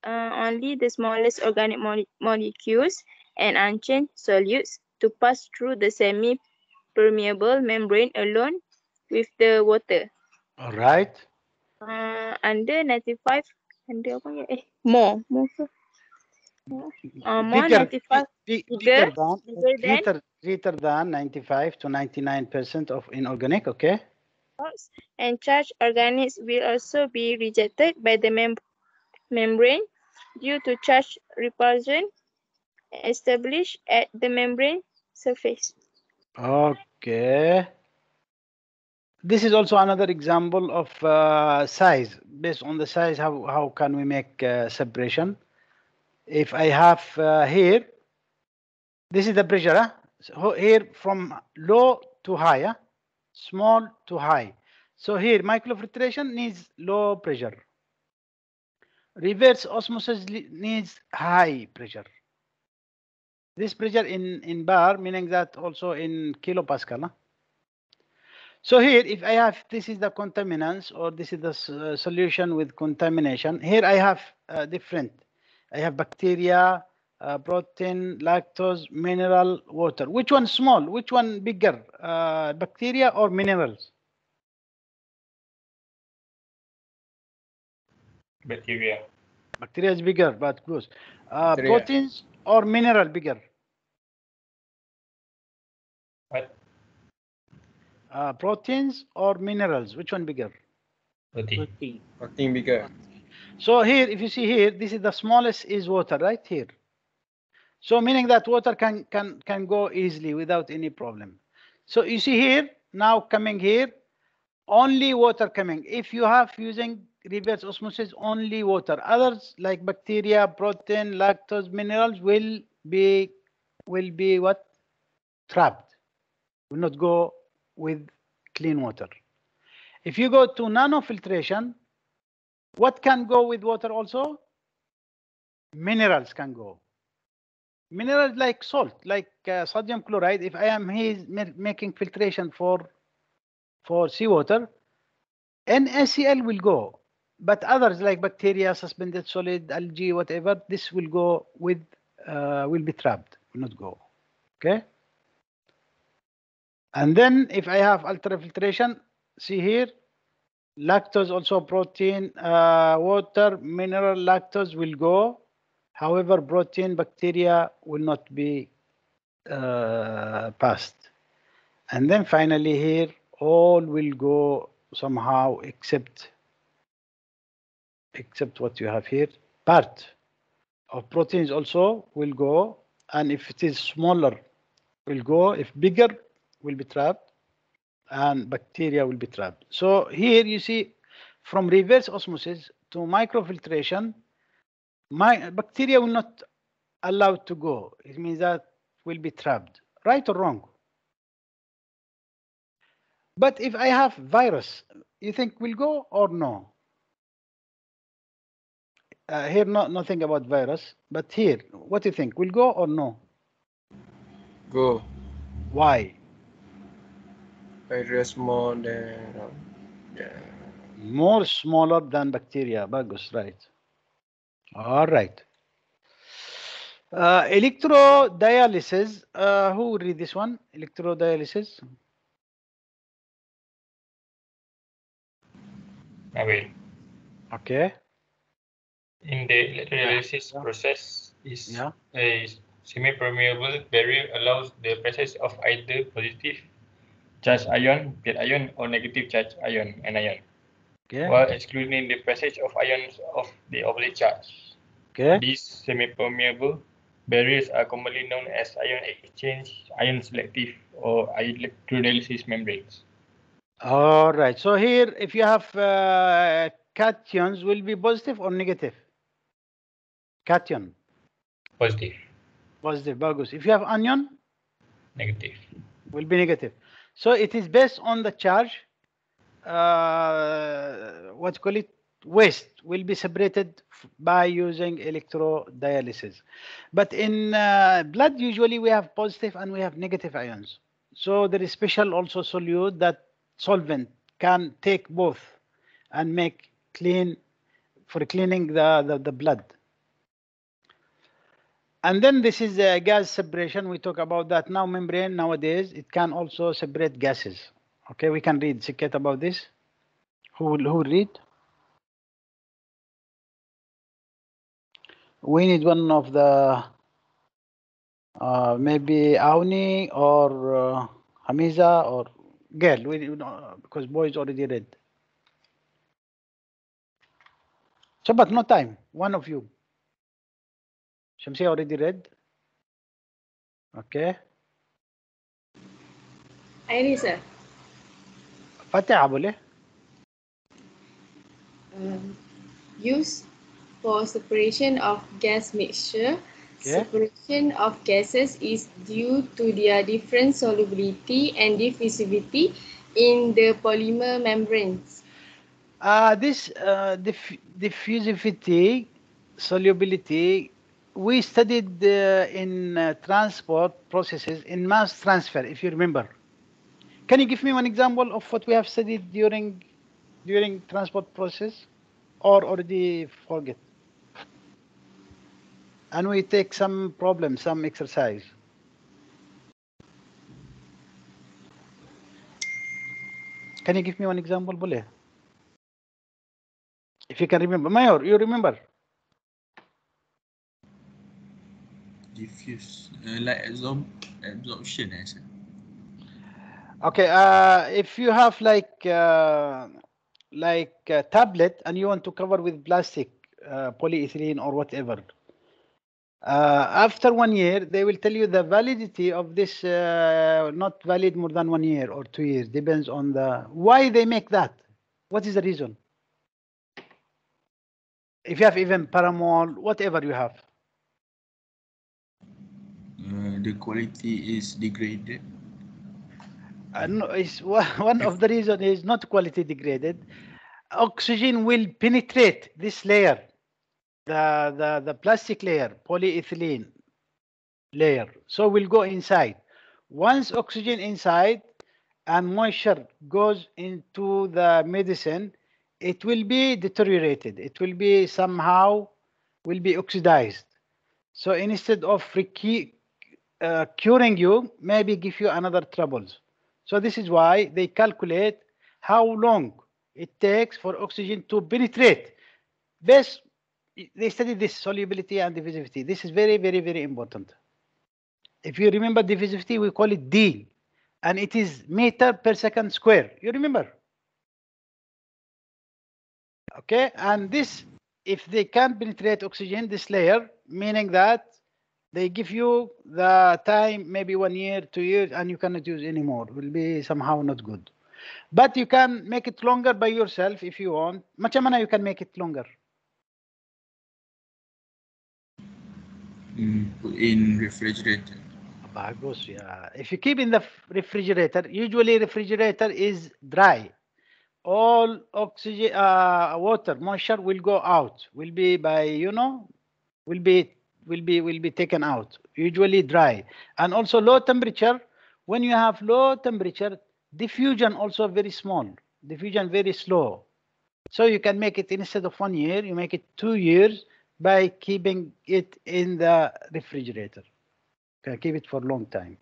uh, only the smallest organic mole- molecules and unchanged solutes to pass through the semi-permeable membrane alone with the water. All right. Uh, under 95, under apa ya? Eh, more, more ke? Uh, more Bigger, 95 bi- bigger, bigger than, bigger than greater, greater than 95 to 99% of inorganic, okay? and charged organics will also be rejected by the mem membrane due to charge repulsion established at the membrane surface. Okay. This is also another example of uh, size. Based on the size, how, how can we make uh, separation? If I have uh, here, this is the pressure. Huh? So here from low to high, huh? small to high. So here microfiltration needs low pressure. Reverse osmosis needs high pressure. This pressure in, in bar, meaning that also in kilopascal. So here, if I have, this is the contaminants or this is the uh, solution with contamination. Here I have uh, different. I have bacteria, uh, protein, lactose, mineral, water. Which one small? Which one bigger? Uh, bacteria or minerals? Bacteria. Bacteria is bigger, but close. Uh, proteins or mineral bigger? What? Uh, proteins or minerals? Which one bigger? Protein. Protein bigger. So here, if you see here, this is the smallest is water right here. So meaning that water can can can go easily without any problem. So you see here now coming here, only water coming. If you have using reverse osmosis, only water. Others like bacteria, protein, lactose, minerals will be will be what trapped. Will not go with clean water. If you go to nanofiltration, what can go with water also? Minerals can go. Minerals like salt, like uh, sodium chloride. If I am ma- making filtration for for seawater, NaCl will go. But others like bacteria, suspended solid, algae, whatever, this will go with uh, will be trapped, will not go. Okay. And then if I have ultrafiltration, see here, lactose also protein uh, water mineral lactose will go however protein bacteria will not be uh, passed and then finally here all will go somehow except except what you have here part of proteins also will go and if it is smaller will go if bigger will be trapped and bacteria will be trapped. So here you see from reverse osmosis to microfiltration, my bacteria will not allowed to go. It means that will be trapped, right or wrong? But if I have virus, you think will go or no? Uh, here, not nothing about virus, but here, what do you think? Will go or no? Go. Why? Virus more than. um, Yeah. more smaller than bacteria. Bagus, right. All right. Uh, electrodialysis. Uh, who read this one? Electrodialysis. Nabil. Okay. In the electrolysis process is Yeah. a semi-permeable barrier allows the presence of either positive charge ion, piet ion, or negative charge ion, anion, Okay. while excluding the presence of ions of the opposite charge. Okay. These semi-permeable barriers are commonly known as ion exchange, ion selective, or electrolysis membranes. All right. So here, if you have uh, cations, will be positive or negative? Cation, Positive, positive. Bagus. If you have anion? negative. will be negative. So it is based on the charge. Uh, what call it? Waste will be separated by using electrodialysis. But in uh, blood, usually we have positive and we have negative ions. So there is special also solute that solvent can take both and make clean for cleaning the, the, the blood. And then this is uh, gas separation. We talk about that now. Membrane nowadays it can also separate gases. Okay, we can read Siket about this. Who will who read? We need one of the uh, maybe Auni or uh, Hamiza or Gail. We don't- because boys already read. So, but no time. One of you. Shamsi already read. Okay. I read, sir. Fatiha boleh? Um, use for separation of gas mixture. Okay. Separation of gases is due to their different solubility and diffusivity in the polymer membranes. Uh, this uh, diff diffusivity, solubility, we studied uh, in uh, transport processes in mass transfer, if you remember. Can you give me one example of what we have studied during during transport process, or already forget? And we take some problem, some exercise. Can you give me one example, boleh? If you can remember. Mayor, you remember? Diffuse. Uh, like absorb absorption, sir. Okay, uh, if you have like uh, like a tablet and you want to cover with plastic, uh, polyethylene or whatever, uh, after one year they will tell you the validity of this uh, not valid more than one year or two years depends on the why they make that. What is the reason? If you have even paramol, whatever you have. The quality is degraded. Uh, no, it's *laughs* one of the reason is not quality degraded. Oxygen will penetrate this layer, the, the, the plastic layer, polyethylene layer. So will go inside. Once oxygen inside and moisture goes into the medicine, it will be deteriorated. It will be somehow will be oxidized. So instead of uh, curing you, maybe give you another troubles. So this is why they calculate how long it takes for oxygen to penetrate. This, they study this solubility and diffusivity. This is very, very, very important. If you remember diffusivity, we call it D, and it is meter per second square. You remember? Okay, and this, if they can't penetrate oxygen, this layer, meaning that they give you the time maybe one year two years and you cannot use anymore. Will be somehow not good. But you can make it longer by yourself if you want. Macam mana you can make it longer. Mm, in refrigerator. bagus yeah. If you keep in the refrigerator usually refrigerator is dry. All oxygen uh, water moisture will go out. Will be by you know will be will be will be taken out usually dry. And also low temperature when you have low temperature diffusion also very small diffusion very slow. So you can make it instead of one year you make it two years by keeping it in the refrigerator. Can keep it for a long time.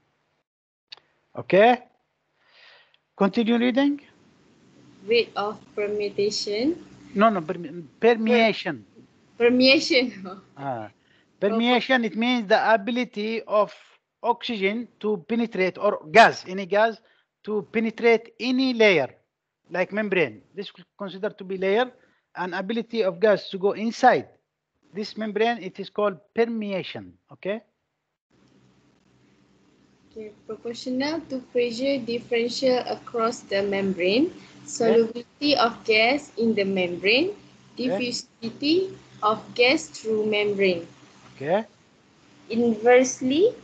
Okay? Continue reading. Rate of permutation. no no perme- permeation. Permeation. Ah, permeation, it means the ability of oxygen to penetrate or gas, any gas, to penetrate any layer, like membrane. This considered to be layer, and ability of gas to go inside this membrane, it is called permeation, okay? Okay, proportional to pressure differential across the membrane, solubility of gas in the membrane, diffusivity of gas through membrane. Okay, Inversely,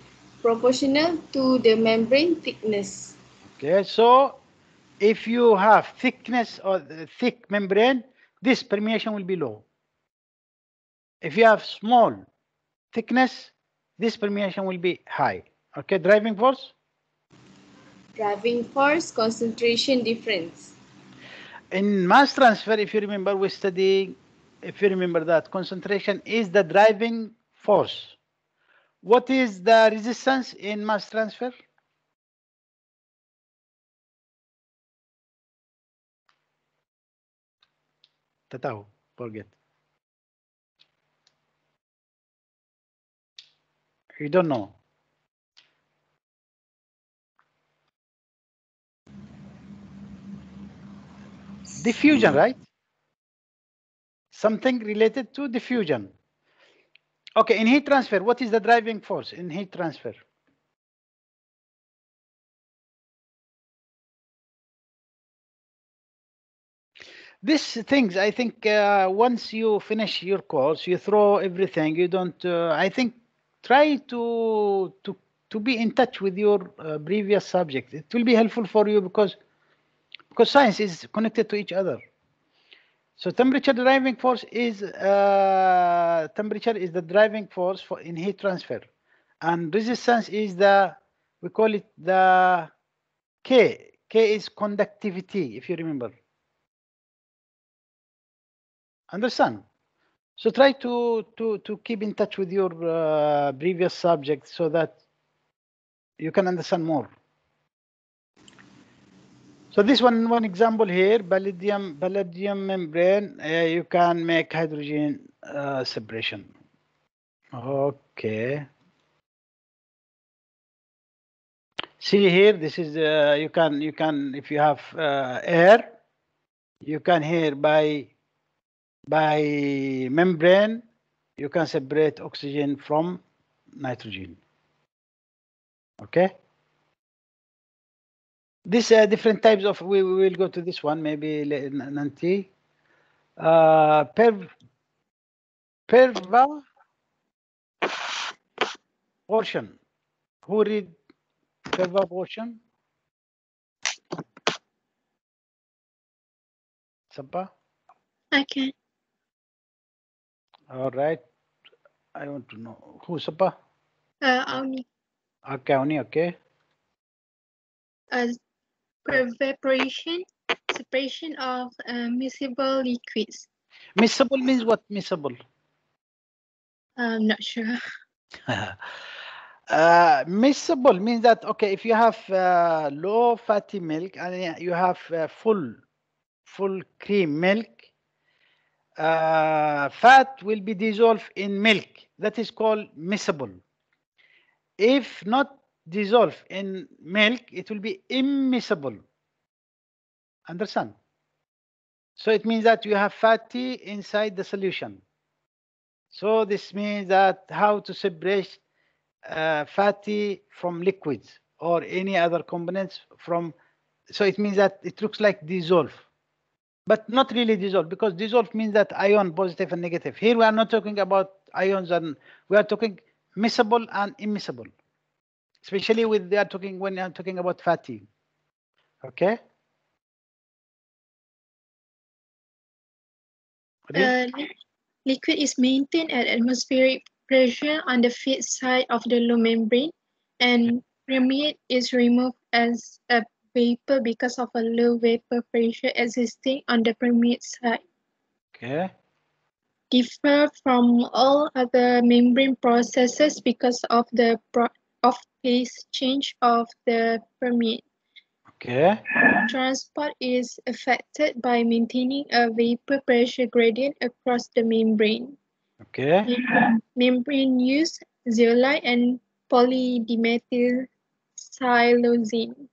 proportional to the membrane thickness. okay, so if you have thickness or the thick membrane, this permeation will be low. If you have small thickness, this permeation will be high. Okay, driving force? Driving force, concentration difference. In mass transfer, if you remember, we study, if you remember that concentration is the driving force. What is the resistance in mass transfer? Tataw, forget. You don't know. Diffusion, hmm. right? Something related to diffusion. Okay, in heat transfer, what is the driving force in heat transfer? These things, I think, uh, once you finish your course, you throw everything. You don't. Uh, I think try to to to be in touch with your uh, previous subject. It will be helpful for you because because science is connected to each other. So temperature driving force is uh, temperature is the driving force for in heat transfer, and resistance is the we call it the K. K is conductivity, if you remember. Understand? So try to to to keep in touch with your uh, previous subject so that you can understand more. So this one, one example here, palladium, palladium membrane, uh, you can make hydrogen uh, separation. Okay. See here, this is, uh, you can, you can, if you have uh, air, you can here by, by membrane, you can separate oxygen from nitrogen. Okay. This uh, different types of we, we will go to this one maybe nanti. Uh, per perva portion. Who read pervaporation? Sapa. Okay. All right. I want to know who Sapa. Uh, only Okay, only okay. as pervaporation, separation of uh, miscible liquids. Miscible means what? Miscible. I'm not sure. *laughs* *laughs* uh, miscible means that okay if you have uh, low fatty milk and you have uh, full full cream milk uh, fat will be dissolved in milk that is called miscible if not dissolved in milk it will be immiscible understand so it means that you have fatty inside the solution so this means that how to separate uh, fatty from liquids or any other components from. So it means that it looks like dissolve, but not really dissolve because dissolve means that ion positive and negative. Here we are not talking about ions and we are talking miscible and immiscible, especially with they are talking when they are talking about fatty. Okay. Uh, liquid is maintained at atmospheric pressure on the feed side of the low membrane, and permeate is removed as a vapor because of a low vapor pressure existing on the permeate side. Okay. Differ from all other membrane processes because of the pro- of phase change of the permeate. Okay. Transport is affected by maintaining a vapor pressure gradient across the membrane. Okay. Mem- Membrane use zeolite and polydimethyl siloxane.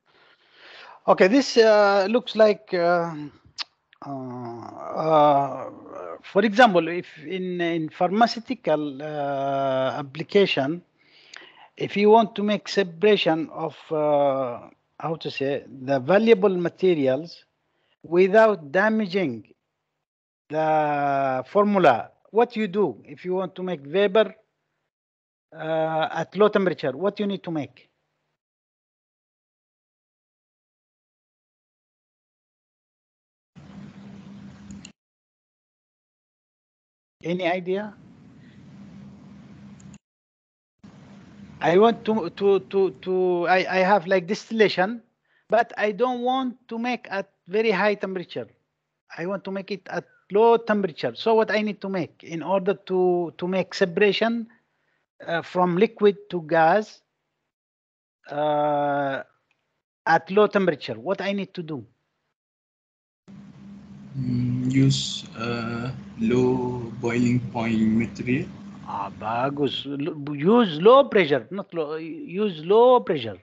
Okay, this uh, looks like, uh, uh, uh, for example, if in in pharmaceutical uh, application, if you want to make separation of uh, how to say the valuable materials without damaging the formula, what you do if you want to make vapor uh, at low temperature, what you need to make? Any idea? I want to to to to I, I have like distillation, but I don't want to make at very high temperature. I want to make it at low temperature. So what I need to make in order to to make separation uh, from liquid to gas uh, at low temperature, what I need to do? Mm, use uh, low boiling point material. Ah, bagus. Use low pressure, not low, use low pressure.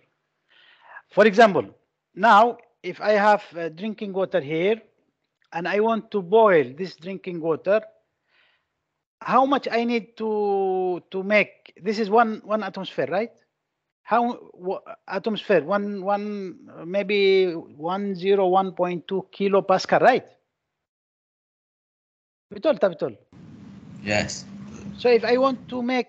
For example, now if I have uh, drinking water here and I want to boil this drinking water, how much I need to to make? This is one one atmosphere, right? How atmosphere? One one maybe one zero one point two kilopascal, right? Betul betul? Yes. So if I want to make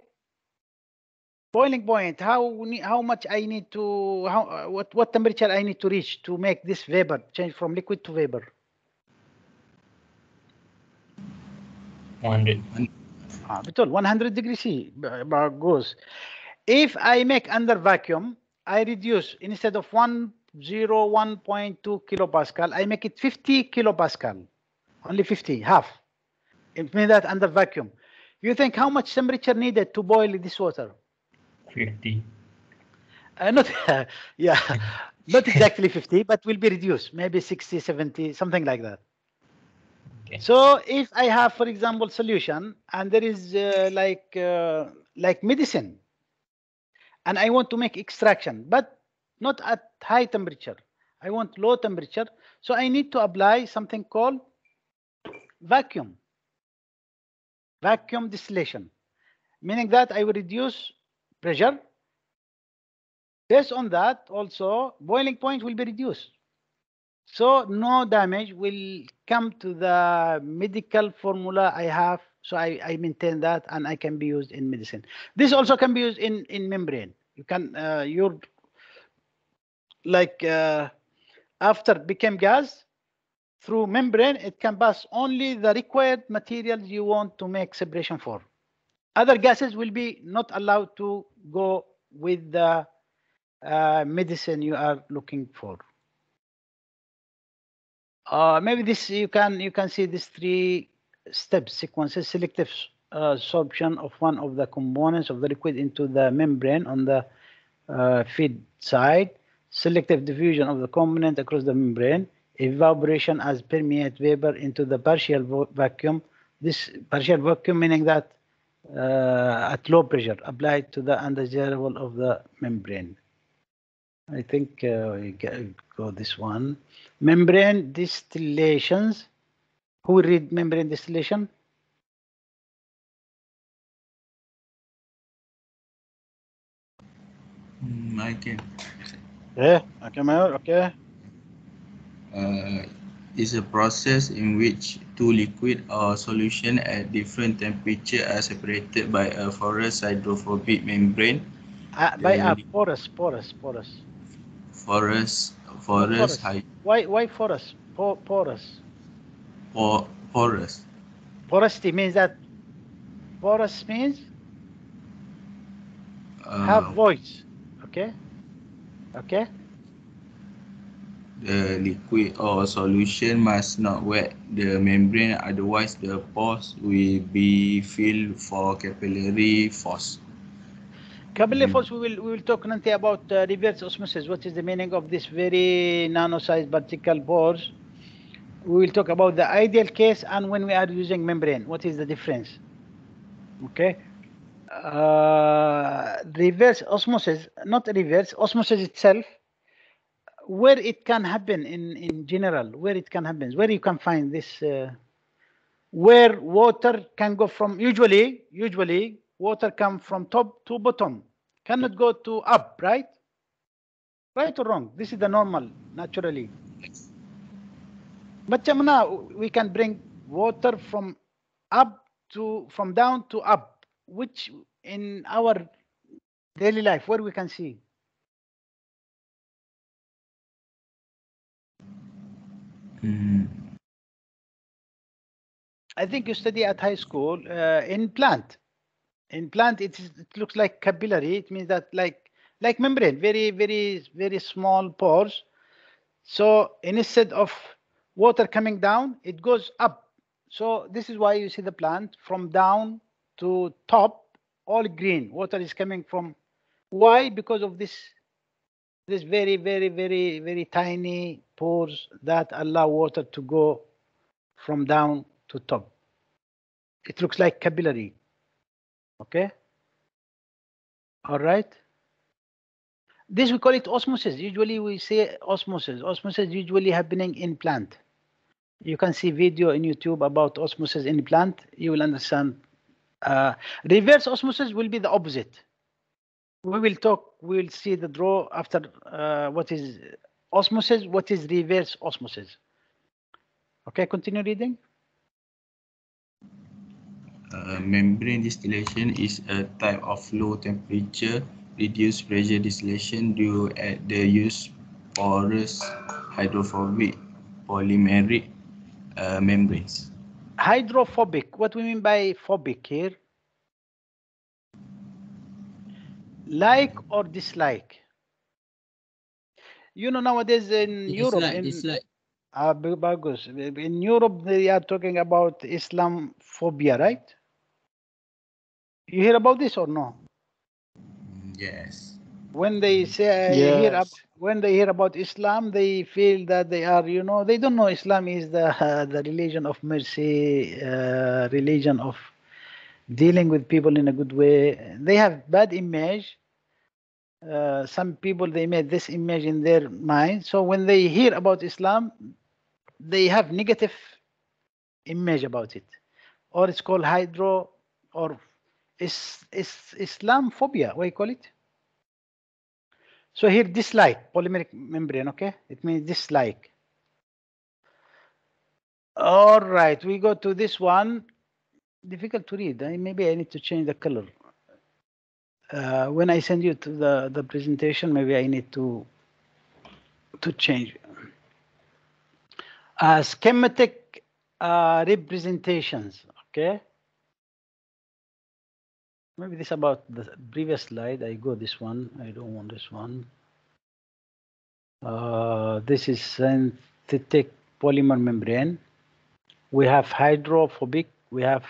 boiling point, how how much I need to how uh, what what temperature I need to reach to make this vapor change from liquid to vapor? 100. Ah, betul 100 degree C ba- bagus. If I make under vacuum, I reduce instead of 101.2 kilopascal, I make it 50 kilopascal. Only 50, half. It means that under vacuum. You think how much temperature needed to boil this water? 50. Uh, not *laughs* yeah not *laughs* exactly 50 but will be reduced maybe 60 70 something like that Okay. so if i have for example solution and there is uh, like uh, like medicine and i want to make extraction but not at high temperature i want low temperature so i need to apply something called vacuum vacuum distillation meaning that i will reduce pressure Based on that, also boiling point will be reduced. So no damage will come to the medical formula I have. So I, I maintain that and I can be used in medicine. This also can be used in, in membrane. You can, uh, your, like uh, after became gas, through membrane, it can pass only the required materials you want to make separation for. Other gases will be not allowed to go with the uh, medicine you are looking for. Uh, maybe this you can you can see these three steps sequences selective absorption of one of the components of the liquid into the membrane on the uh, feed side, selective diffusion of the component across the membrane, evaporation as permeate vapor into the partial vacuum. This partial vacuum meaning that uh, at low pressure applied to the undesirable of the membrane. I think uh, we go this one. Membrane distillations. Who read membrane distillation? Mm, I can. Yeah, okay, Mayor, okay. Uh, is a process in which two liquid or solution at different temperature are separated by a porous hydrophobic membrane. Uh, by Yeah, uh, porous, porous, porous. Porous, porous. porous, Why, why porous? Po- porous. por, porous. Porosity means that porous means Uh, have voids. Okay. Okay. The liquid or solution must not wet the membrane, otherwise the pores will be filled for capillary force. Capillary Mm. force, we will we will talk Nanti about uh, reverse osmosis. What is the meaning of this very nano-sized particle pores? We will talk about the ideal case and when we are using membrane. What is the difference? Okay. Uh, reverse osmosis, not reverse osmosis itself. Where it can happen in in general, where it can happen, where you can find this. Uh, where water can go from usually usually water come from top to bottom cannot go to up right? Right or wrong? This is the normal naturally. But Jamuna, we can bring water from up to from down to up which in our daily life where we can see Mm, I think you study at high school uh, in plant. In plant, it, is, it looks like capillary. It means that like like membrane, very very very small pores. So instead of water coming down, it goes up. So this is why you see the plant from down to top all green. Water is coming from. Why? Because of this, this very, very, very, very tiny pores that allow water to go from down to top. It looks like capillary. Okay. All right. This we call it osmosis. Usually we say osmosis. Osmosis usually happening in plant. You can see video in YouTube about osmosis in plant. You will understand. Uh, reverse osmosis will be the opposite. We will talk. We will see the draw after uh, what is osmosis, what is reverse osmosis. Okay, continue reading. Uh, membrane distillation is a type of low temperature reduced pressure distillation due at the use porous hydrophobic polymeric uh, membranes. Hydrophobic. What we mean by phobic here? Like or dislike? You know nowadays in Europe, Dislike, in, dislike. Ah, b- bagus. In Europe, they are talking about Islam phobia, right? You hear about this or no? Yes. When they say hear ab- Yes. when they hear about Islam, they feel that they are, you know, they don't know Islam is the *laughs* the religion of mercy, uh, religion of dealing with people in a good way. They have bad image. Uh, some people they made this image in their mind. So when they hear about Islam, they have negative image about it, or it's called hydro or is is Islam phobia. What you call it? So here dislike polymeric membrane. Okay, it means dislike. All right, we go to this one. Difficult to read. Maybe I need to change the color. Uh, when I send you to the the presentation, maybe I need to to change. Uh, schematic uh, representations. Okay. Maybe this about the previous slide. I go this one. I don't want this one. Uh, this is synthetic polymer membrane. We have hydrophobic. We have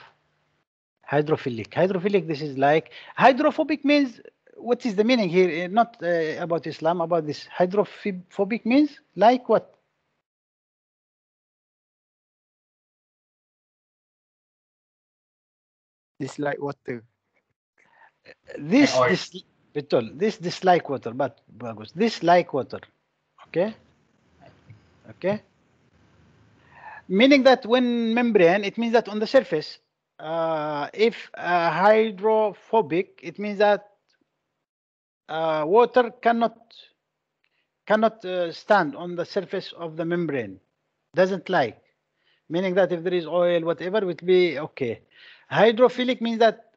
hydrophilic. Hydrophilic. This is like hydrophobic means. What is the meaning here? Eh, Not uh, about Islam. About this hydrophobic means like what? Dislike water. This oil. this betul, this dislike water, but bagus. This like water. Okay. Okay. Meaning that when membrane, it means that on the surface, uh, if uh, hydrophobic, it means that uh, water cannot cannot uh, stand on the surface of the membrane. Doesn't like. Meaning that if there is oil, whatever, it be okay. Hydrophilic means that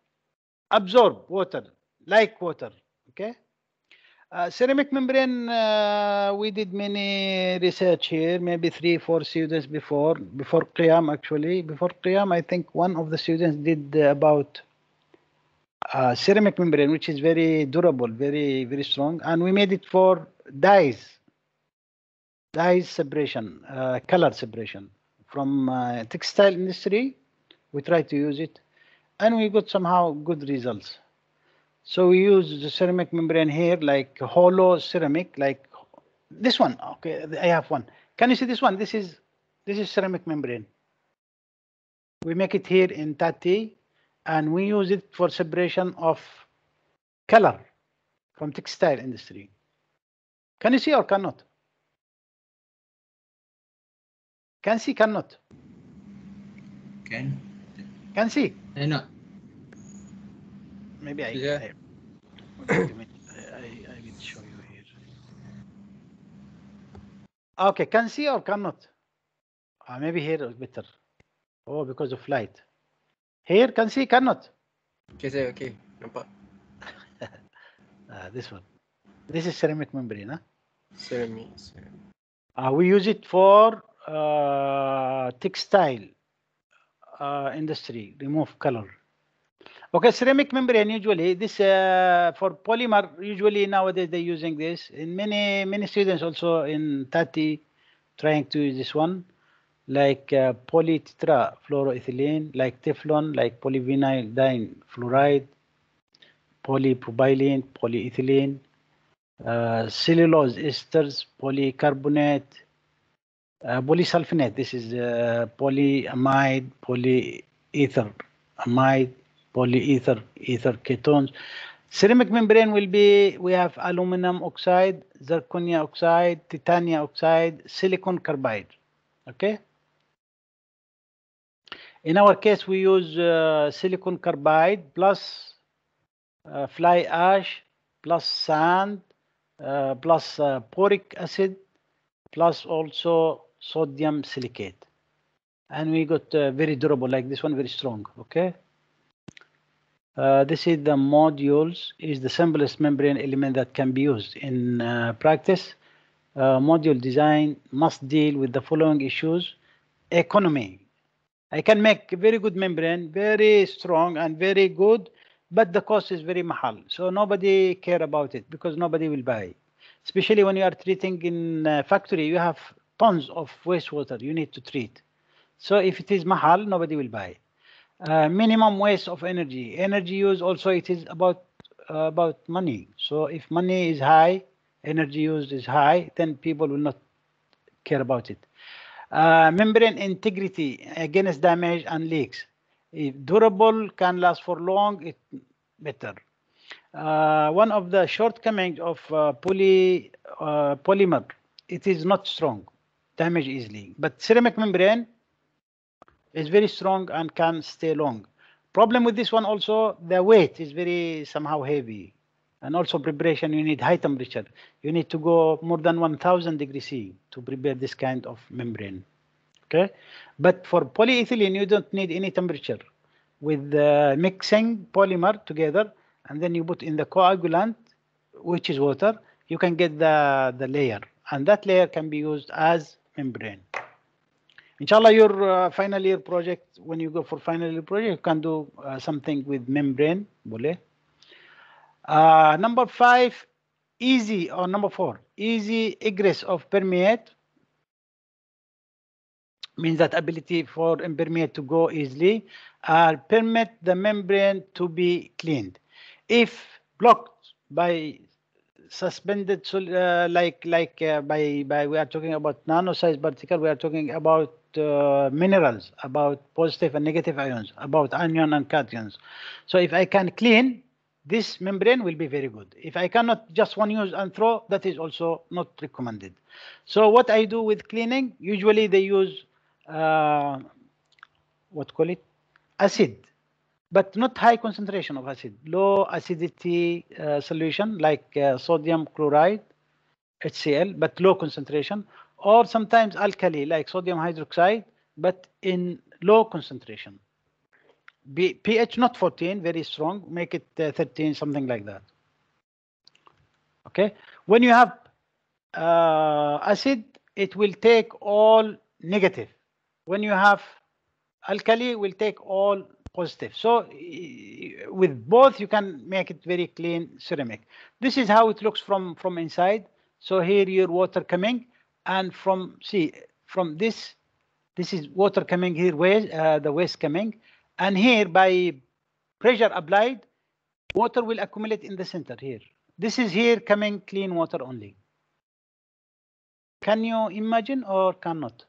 absorb water, like water. Okay. Uh, ceramic membrane, uh, we did many research here, maybe three, four students before, before Qiyam actually. Before Qiyam, I think one of the students did uh, about uh, ceramic membrane, which is very durable, very, very strong. And we made it for dyes, dyes separation, uh, color separation from textile industry. We tried to use it and we got somehow good results. So we use the ceramic membrane here, like hollow ceramic, like this one. Okay, I have one. Can you see this one? This is this is ceramic membrane. We make it here in Tati, and we use it for separation of color from textile industry. Can you see or cannot? Can see, cannot. Can? Can see. I not. Maybe I. Yeah. I, *clears throat* I, I will show you here. Okay, can see or cannot? Uh, maybe here is better. Oh, because of light. Here, can see, cannot. Okay, okay. Uh, this one. This is ceramic membrane. Huh? Ceramic. ceramic. Uh, we use it for uh, textile uh, industry, remove color. Okay, ceramic membrane usually this uh, for polymer usually nowadays they're using this. In many many students also in Tati trying to use this one, like uh, polytetrafluoroethylene, like Teflon, like polyvinyl fluoride. polypropylene, polyethylene, uh, cellulose esters, polycarbonate, uh, polysulfonate. This is uh, polyamide, polyether amide, polyether ether ketones. Ceramic membrane will be, we have aluminum oxide, zirconia oxide, titania oxide, silicon carbide. Okay. In our case, we use uh, silicon carbide plus uh, fly ash plus sand uh, plus uh, boric acid plus also sodium silicate. And we got uh, very durable like this one, very strong. Okay. Uh, this is the modules is the simplest membrane element that can be used in uh, practice. Uh, module design must deal with the following issues. Economy. I can make very good membrane, very strong and very good, but the cost is very mahal. So nobody care about it because nobody will buy. Especially when you are treating in factory, you have tons of wastewater you need to treat. So if it is mahal, nobody will buy. Uh, minimum waste of energy. Energy use also it is about uh, about money. So if money is high, energy used is high, then people will not care about it. Uh, membrane integrity against damage and leaks. If durable can last for long, it better. Uh, one of the shortcomings of uh, poly uh, polymer, it is not strong, damage easily. But ceramic membrane is very strong and can stay long. Problem with this one also, the weight is very somehow heavy. And also preparation, you need high temperature. You need to go more than 1000 degrees C to prepare this kind of membrane. Okay, but for polyethylene, you don't need any temperature. With mixing polymer together, and then you put in the coagulant, which is water, you can get the, the layer. And that layer can be used as membrane. Inshallah, your uh, final year project, when you go for final year project, you can do uh, something with membrane. Uh, number five, easy, or number four, easy egress of permeate means that ability for permeate to go easily uh, permit the membrane to be cleaned. If blocked by suspended, uh, like like uh, by by we are talking about nano sized particle, we are talking about uh, minerals, about positive and negative ions, about anion and cations. So if I can clean, this membrane will be very good. If I cannot just one use and throw, that is also not recommended. So what I do with cleaning, usually they use uh, what call it acid, but not high concentration of acid, low acidity uh, solution like uh, sodium chloride, HCl, but low concentration, or sometimes alkali like sodium hydroxide, but in low concentration. B pH not 14, very strong, make it uh, 13, something like that. Okay, when you have uh, acid, it will take all negative. When you have alkali, will take all positive. So with both, you can make it very clean ceramic. This is how it looks from from inside. So here your water coming, and from see from this, this is water coming here, waste uh, the waste coming, and here by pressure applied, water will accumulate in the center here. This is here coming clean water only. Can you imagine or cannot?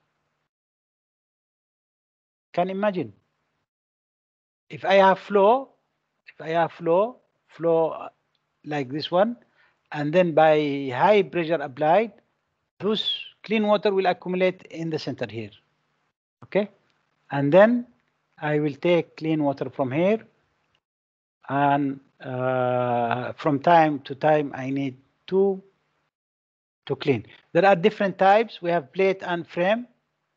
Can imagine? If I have flow, if I have flow, flow like this one, and then by high pressure applied, those clean water will accumulate in the center here. Okay, and then I will take clean water from here, and uh, from time to time I need to to clean. There are different types. We have plate and frame,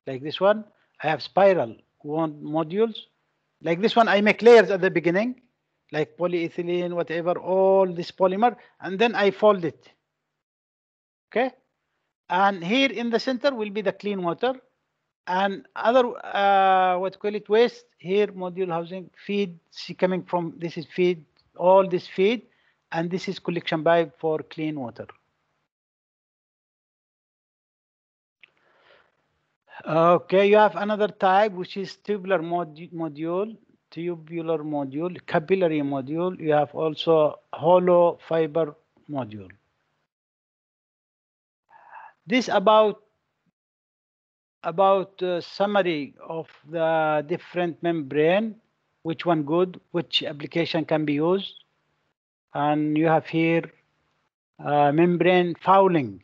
like this one. I have spiral one modules. Like this one, I make layers at the beginning, like polyethylene, whatever, all this polymer, and then I fold it. Okay. And here in the center will be the clean water. And other, uh, what call it, waste, here module housing, feed, coming from, this is feed, all this feed, and this is collection pipe for clean water. Okay, you have another type, which is tubular mod module. tubular module, capillary module. You have also hollow fiber module. This about about uh, summary of the different membrane, which one good, which application can be used. And you have here uh, membrane fouling.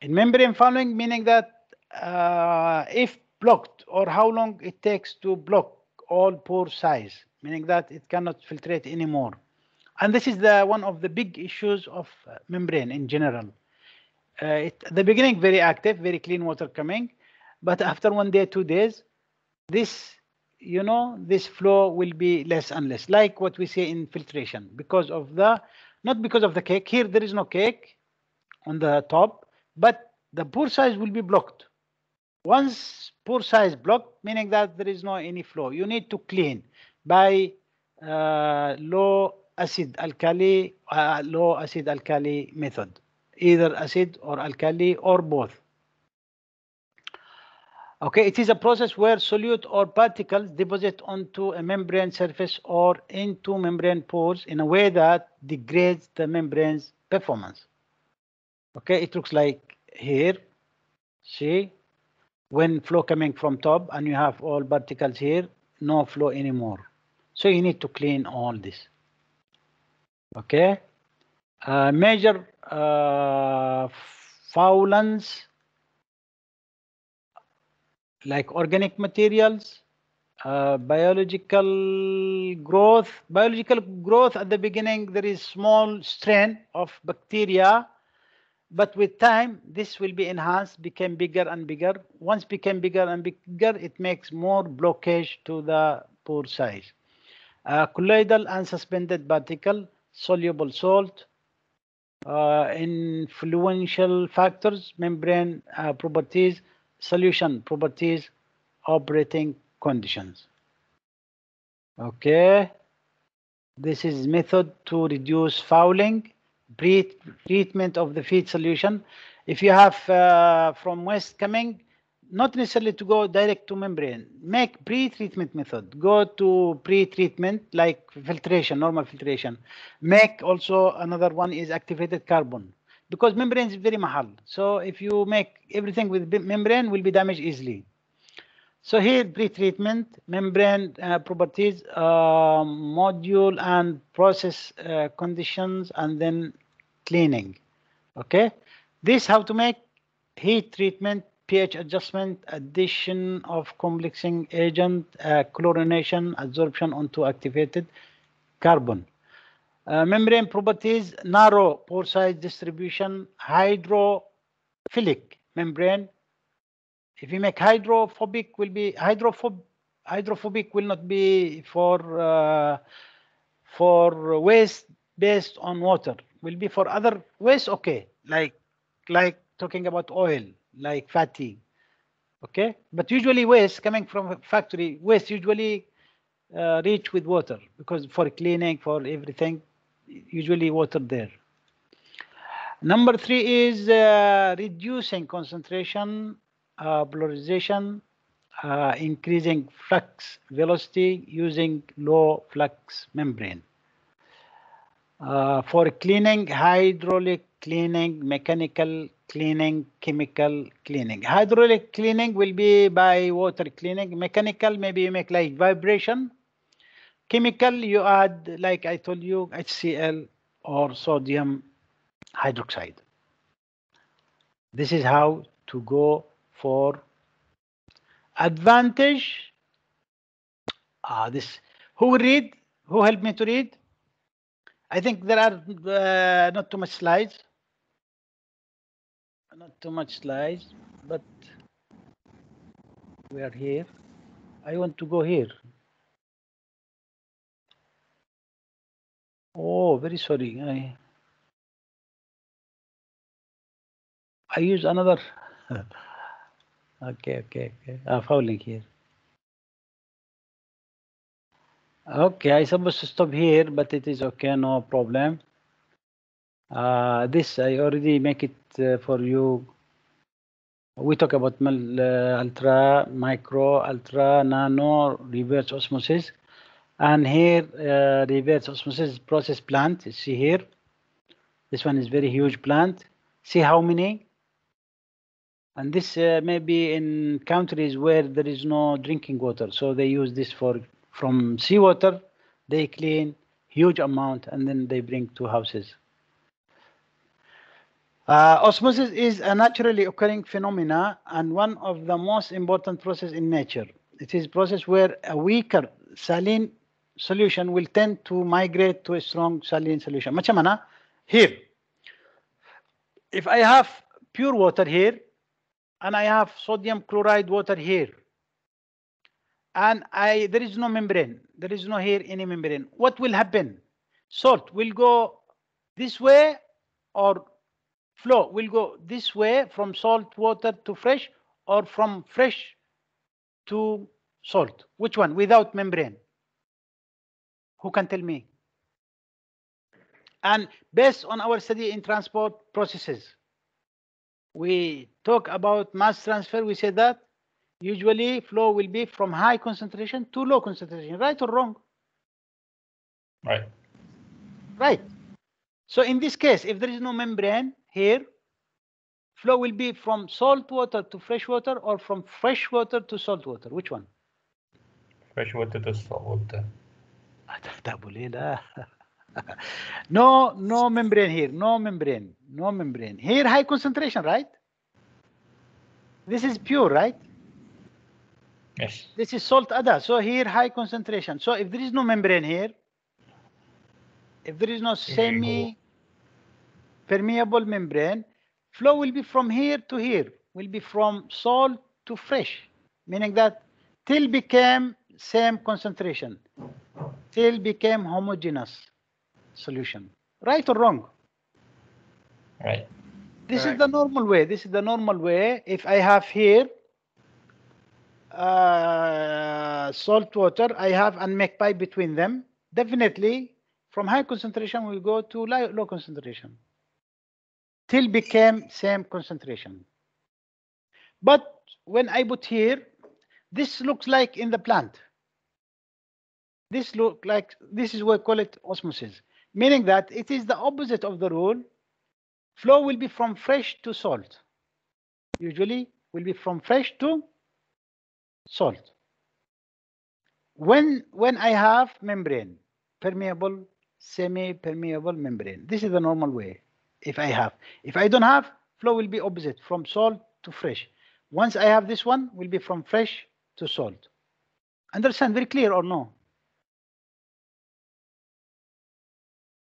In membrane fouling, meaning that uh, if blocked or how long it takes to block all pore size, meaning that it cannot filtrate anymore. And this is the one of the big issues of uh, membrane in general. Uh, it, the beginning very active, very clean water coming, but after one day, two days, this, you know, this flow will be less and less, like what we see in filtration. Because of the, not because of the cake. Here there is no cake on the top, but the pore size will be blocked. Once pore size blocked, meaning that there is no any flow, you need to clean by uh, low acid alkali, uh, low acid alkali method either acid or alkali or both. Okay, it is a process where solute or particles deposit onto a membrane surface or into membrane pores in a way that degrades the membrane's performance. Okay, it looks like here, see, when flow coming from top and you have all particles here, no flow anymore. So you need to clean all this. Okay, uh, major uh, foulants like organic materials, uh, biological growth. Biological growth at the beginning, there is small strain of bacteria, but with time, this will be enhanced, become bigger and bigger. Once became bigger and bigger, it makes more blockage to the pore size. Uh, colloidal and suspended particle, soluble salt, uh, influential factors, membrane uh, properties, solution properties, operating conditions. Okay. This is method to reduce fouling, treatment of the feed solution. If you have uh, from west coming, not necessarily to go direct to membrane. Make pre-treatment method. Go to pre-treatment like filtration, normal filtration. Make also another one is activated carbon because membrane is very mahal. So if you make everything with membrane will be damaged easily. So here pre-treatment, membrane uh, properties, uh, module and process uh, conditions, and then cleaning. Okay, this how to make heat treatment pH adjustment, addition of complexing agent, uh, chlorination, adsorption onto activated carbon. Uh, membrane properties, narrow pore size distribution, hydrophilic membrane. If you make hydrophobic, will be hydrophob hydrophobic will not be for uh, for waste based on water. Will be for other waste. Okay, like like talking about oil like fatty. Okay, but usually waste coming from factory waste usually uh, rich with water because for cleaning for everything usually water there. Number three is uh, reducing concentration, uh, polarization, uh, increasing flux velocity using low flux membrane. Uh, for cleaning, hydraulic cleaning, mechanical cleaning, chemical cleaning. Hydraulic cleaning will be by water cleaning. Mechanical, maybe you make like vibration. Chemical, you add, like I told you, HCl or sodium hydroxide. This is how to go for advantage. Ah, this, who will read? Who helped me to read? I think there are uh, not too much slides. Not too much slides, but we are here. I want to go here. Oh, very sorry. I I use another. *laughs* okay, okay, okay. I'm fouling here. Okay, I supposed to stop here, but it is okay, no problem. Uh, this I already make it uh, for you We talk about uh, ultra, micro, ultra, nano, reverse osmosis. And here, uh, reverse osmosis process plant. You see here. This one is very huge plant. See how many? And this uh, may be in countries where there is no drinking water. So they use this for from seawater. They clean huge amount and then they bring to houses. Uh, osmosis is a naturally occurring phenomena and one of the most important process in nature. It is process where a weaker saline solution will tend to migrate to a strong saline solution. Machamana, here, if I have pure water here and I have sodium chloride water here, and I there is no membrane, there is no here any membrane, what will happen? Salt will go this way or flow will go this way from salt water to fresh or from fresh to salt. Which one? Without membrane. Who can tell me? And based on our study in transport processes, we talk about mass transfer. We say that usually flow will be from high concentration to low concentration, right or wrong? Right. Right. So in this case, if there is no membrane here, flow will be from salt water to fresh water or from fresh water to salt water. Which one? Fresh water to salt water. Eh? Lah. *laughs* no, no membrane here. No membrane. No membrane. Here, high concentration, right? This is pure, right? Yes. This is salt ada. So here, high concentration. So if there is no membrane here, if there is no semi permeable membrane, flow will be from here to here, will be from salt to fresh, meaning that till became same concentration, till became homogeneous solution. Right or wrong? Right. This is the normal way. This is the normal way. If I have here uh, salt water, I have and make pipe between them. Definitely, from high concentration we go to low, low concentration till became same concentration. But when I put here, this looks like in the plant. This look like this is what we call it osmosis, meaning that it is the opposite of the rule flow will be from fresh to salt. Usually will be from fresh to salt. When when I have membrane, permeable, semi-permeable membrane, this is the normal way. If I have, if I don't have, flow will be opposite from salt to fresh. Once I have this one, will be from fresh to salt. Understand? Very clear or no?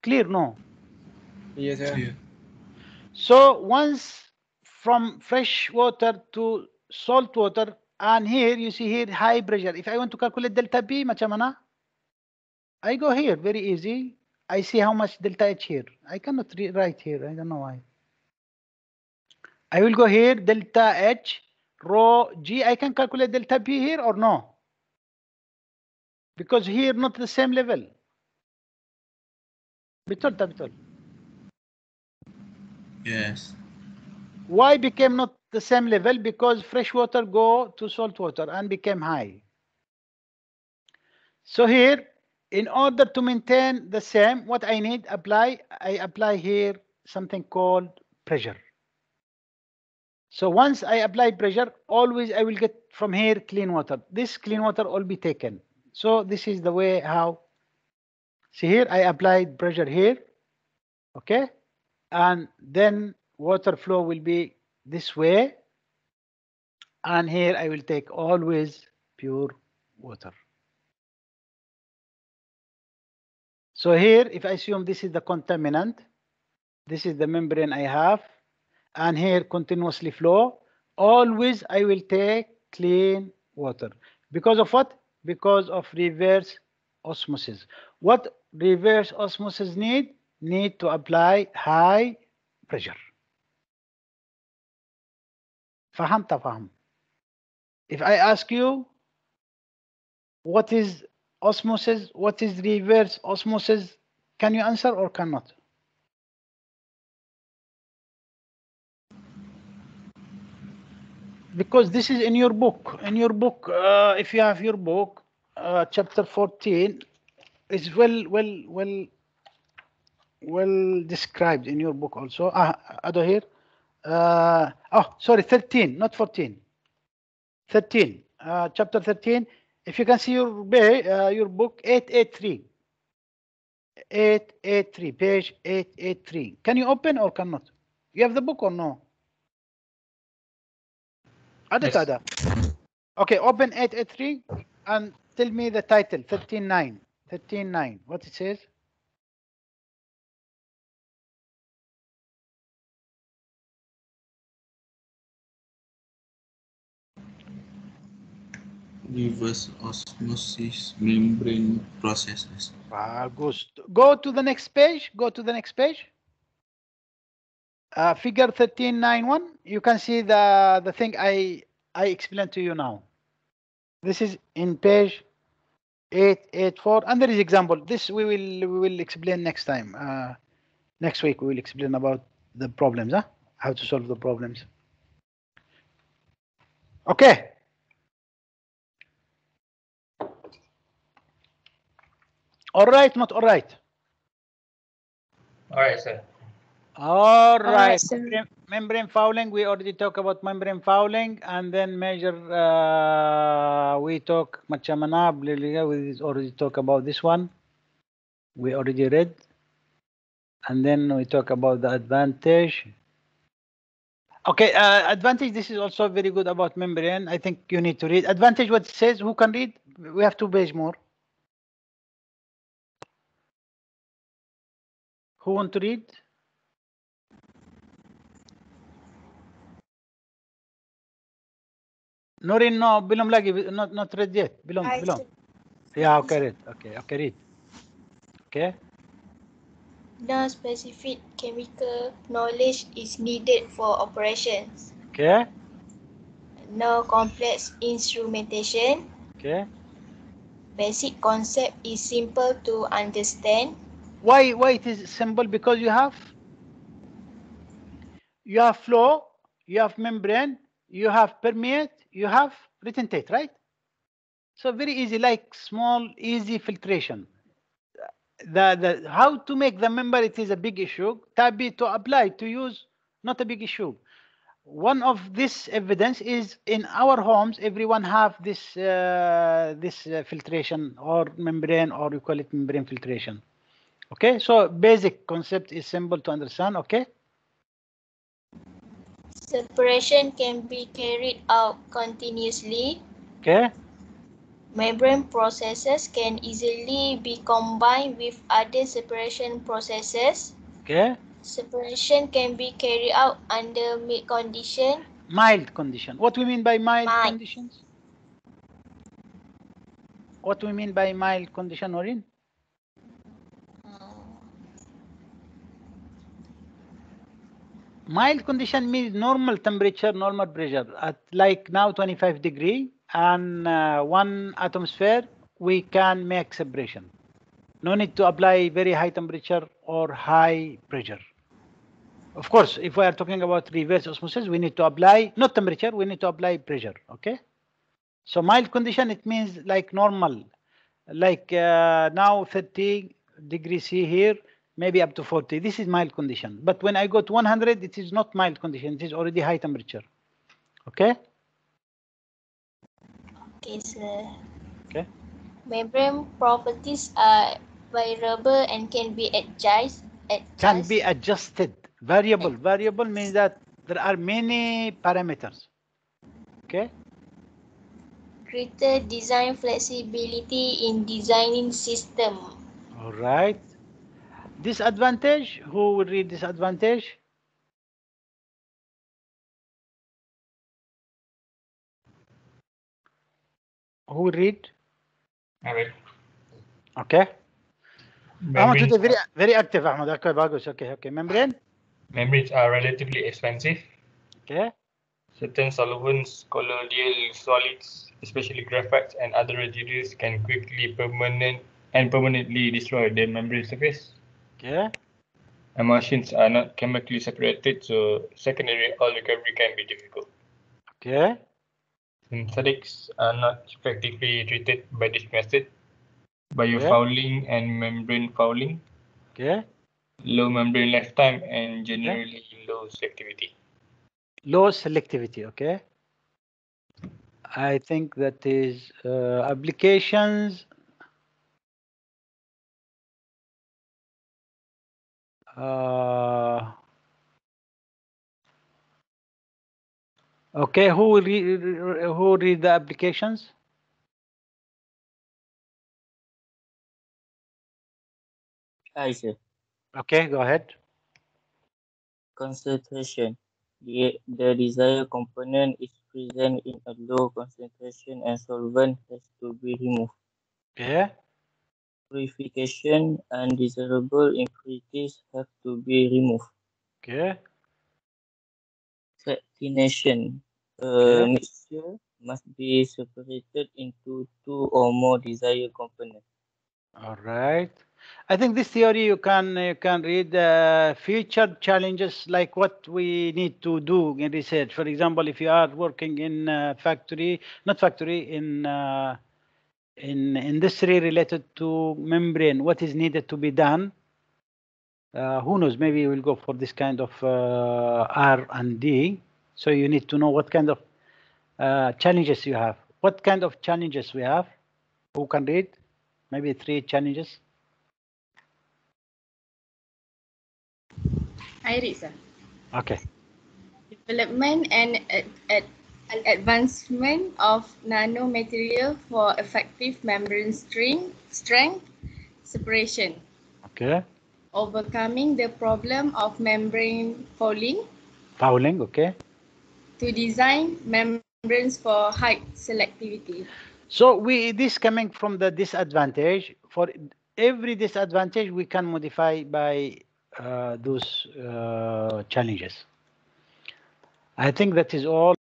Clear? No. Yes, sir. So once from fresh water to salt water, and here you see here high pressure. If I want to calculate delta P, macam mana? I go here, very easy. I see how much delta H here. I cannot write here. I don't know why. I will go here, delta H, rho G. I can calculate delta P here or no? Because here not the same level. Tak betul? Yes. Why became not the same level? Because fresh water go to salt water and became high. So here, in order to maintain the same, what I need apply, I apply here something called pressure. So once I apply pressure, always I will get from here clean water. This clean water will be taken. So this is the way how. See here, I applied pressure here. Okay. And then water flow will be this way. And here I will take always pure water. So here, if I assume this is the contaminant, this is the membrane I have, and here continuously flow, always I will take clean water. Because of what? Because of reverse osmosis. What reverse osmosis need? Need to apply high pressure. فهمت فهم. If I ask you, what is osmosis? What is reverse osmosis? Can you answer or cannot? because this is in your book. In your book, uh, if you have your book, uh, chapter 14 is well, well, well, well described in your book also. Ah, Ado here. Uh, oh, sorry, 13, not 14. 13, uh, chapter 13. If you can see your, uh, your book, 883. 883, page 883. Can you open or cannot? You have the book or no? Ada Yes. ada? Okay, open 883 and tell me the title, 139. 139, what it says? Reverse osmosis membrane processes. Bagus. Go to the next page. Go to the next page. Uh, figure 1391. You can see the, the thing I, I explained to you now. This is in page 884. And there is example. This we will, we will explain next time. Uh, next week, we will explain about the problems, huh? how to solve the problems. Okay. All right, not all right. All right, sir. All right, right, sir. membrane, membrane fouling, we already talked about membrane fouling and then major, uh, we talk Machamana, Bliliga, we already talk about this one. We already read. And then we talk about the advantage. Okay, uh, advantage, this is also very good about membrane. I think you need to read. Advantage, what it says, who can read? We have two page more. Who want to read? Norin, no, belum lagi, not not read yet. Belum, I belum. Yeah, okay, read. Okay, okay, read. Okay, no specific chemical knowledge is needed for operations. okay, No complex instrumentation. okay. Basic concept is simple to understand. Why, why it is simple? Because you have, you have flow, you have membrane, you have permeate, you have retentate, right? So very easy, like small, easy filtration. The, the, how to make the member, it is a big issue. Tabi to apply, to use, not a big issue. One of this evidence is in our homes, everyone have this, uh, this uh, filtration or membrane, or you call it membrane filtration. Okay, so basic concept is simple to understand, okay? Separation can be carried out continuously. Okay, Membrane processes can easily be combined with other separation processes. okay. Separation can be carried out under mild condition. Mild condition. What we mean by mild Mild. conditions? What do we mean by mild condition, Orin? Mild condition means normal temperature, normal pressure. At like now 25 degree and uh, one atmosphere, we can make separation. No need to apply very high temperature or high pressure. Of course, if we are talking about reverse osmosis, we need to apply, not temperature, we need to apply pressure, okay? So mild condition, it means like normal, like uh, now 30 degrees C here, maybe up to 40. This is mild condition. But when I go to 100, it is not mild condition, it is already high temperature. Okay? Okay, sir. Okay. Membrane properties are variable and can be adjust, Can be adjusted. Variable. Variable means that there are many parameters. Okay? greater design flexibility in designing system. All right. Disadvantage, who will read disadvantage? Who will read? All right. Okay. Ahmad Membranes, today very very active, Ahmad. Okay, bagus. Okay, okay. Membrane. membranes are relatively expensive. Okay. Certain solvents, colloidal solids, especially graphites and other residues can quickly permanent and permanently destroy the membrane surface. Okay. Emulsions are not chemically separated, so secondary oil recovery can be difficult. Okay. Synthetics are not effectively treated by this method. Biofouling and membrane fouling, Okay. low membrane lifetime, and generally low selectivity. Low selectivity. Okay. I think that is uh, applications. Uh, okay, who will read, who read the applications? I sir. Okay, go ahead. Concentration. The, the desired component is present in a low concentration and solvent has to be removed. Okay. Purification, and desirable impurities have to be removed. Okay. Fractionation. A Okay. mixture must be separated into two or more desired components. All right. I think this theory you can you can read uh, future challenges like what we need to do in research. For example, if you are working in uh, factory, not factory, in uh, in industry related to membrane, what is needed to be done? Uh, who knows? Maybe we'll go for this kind of uh, R and D. So you need to know what kind of uh, challenges you have. What kind of challenges we have? Who can read? Maybe three challenges. I read, sir. Okay. Development and ad- advancement of nanomaterial for effective membrane string, strength separation. Okay. Overcoming the problem of membrane fouling Fouling. Okay. to design membranes for high selectivity. So we this coming from the disadvantage. For every disadvantage, we can modify by uh, those uh, challenges. I think that is all.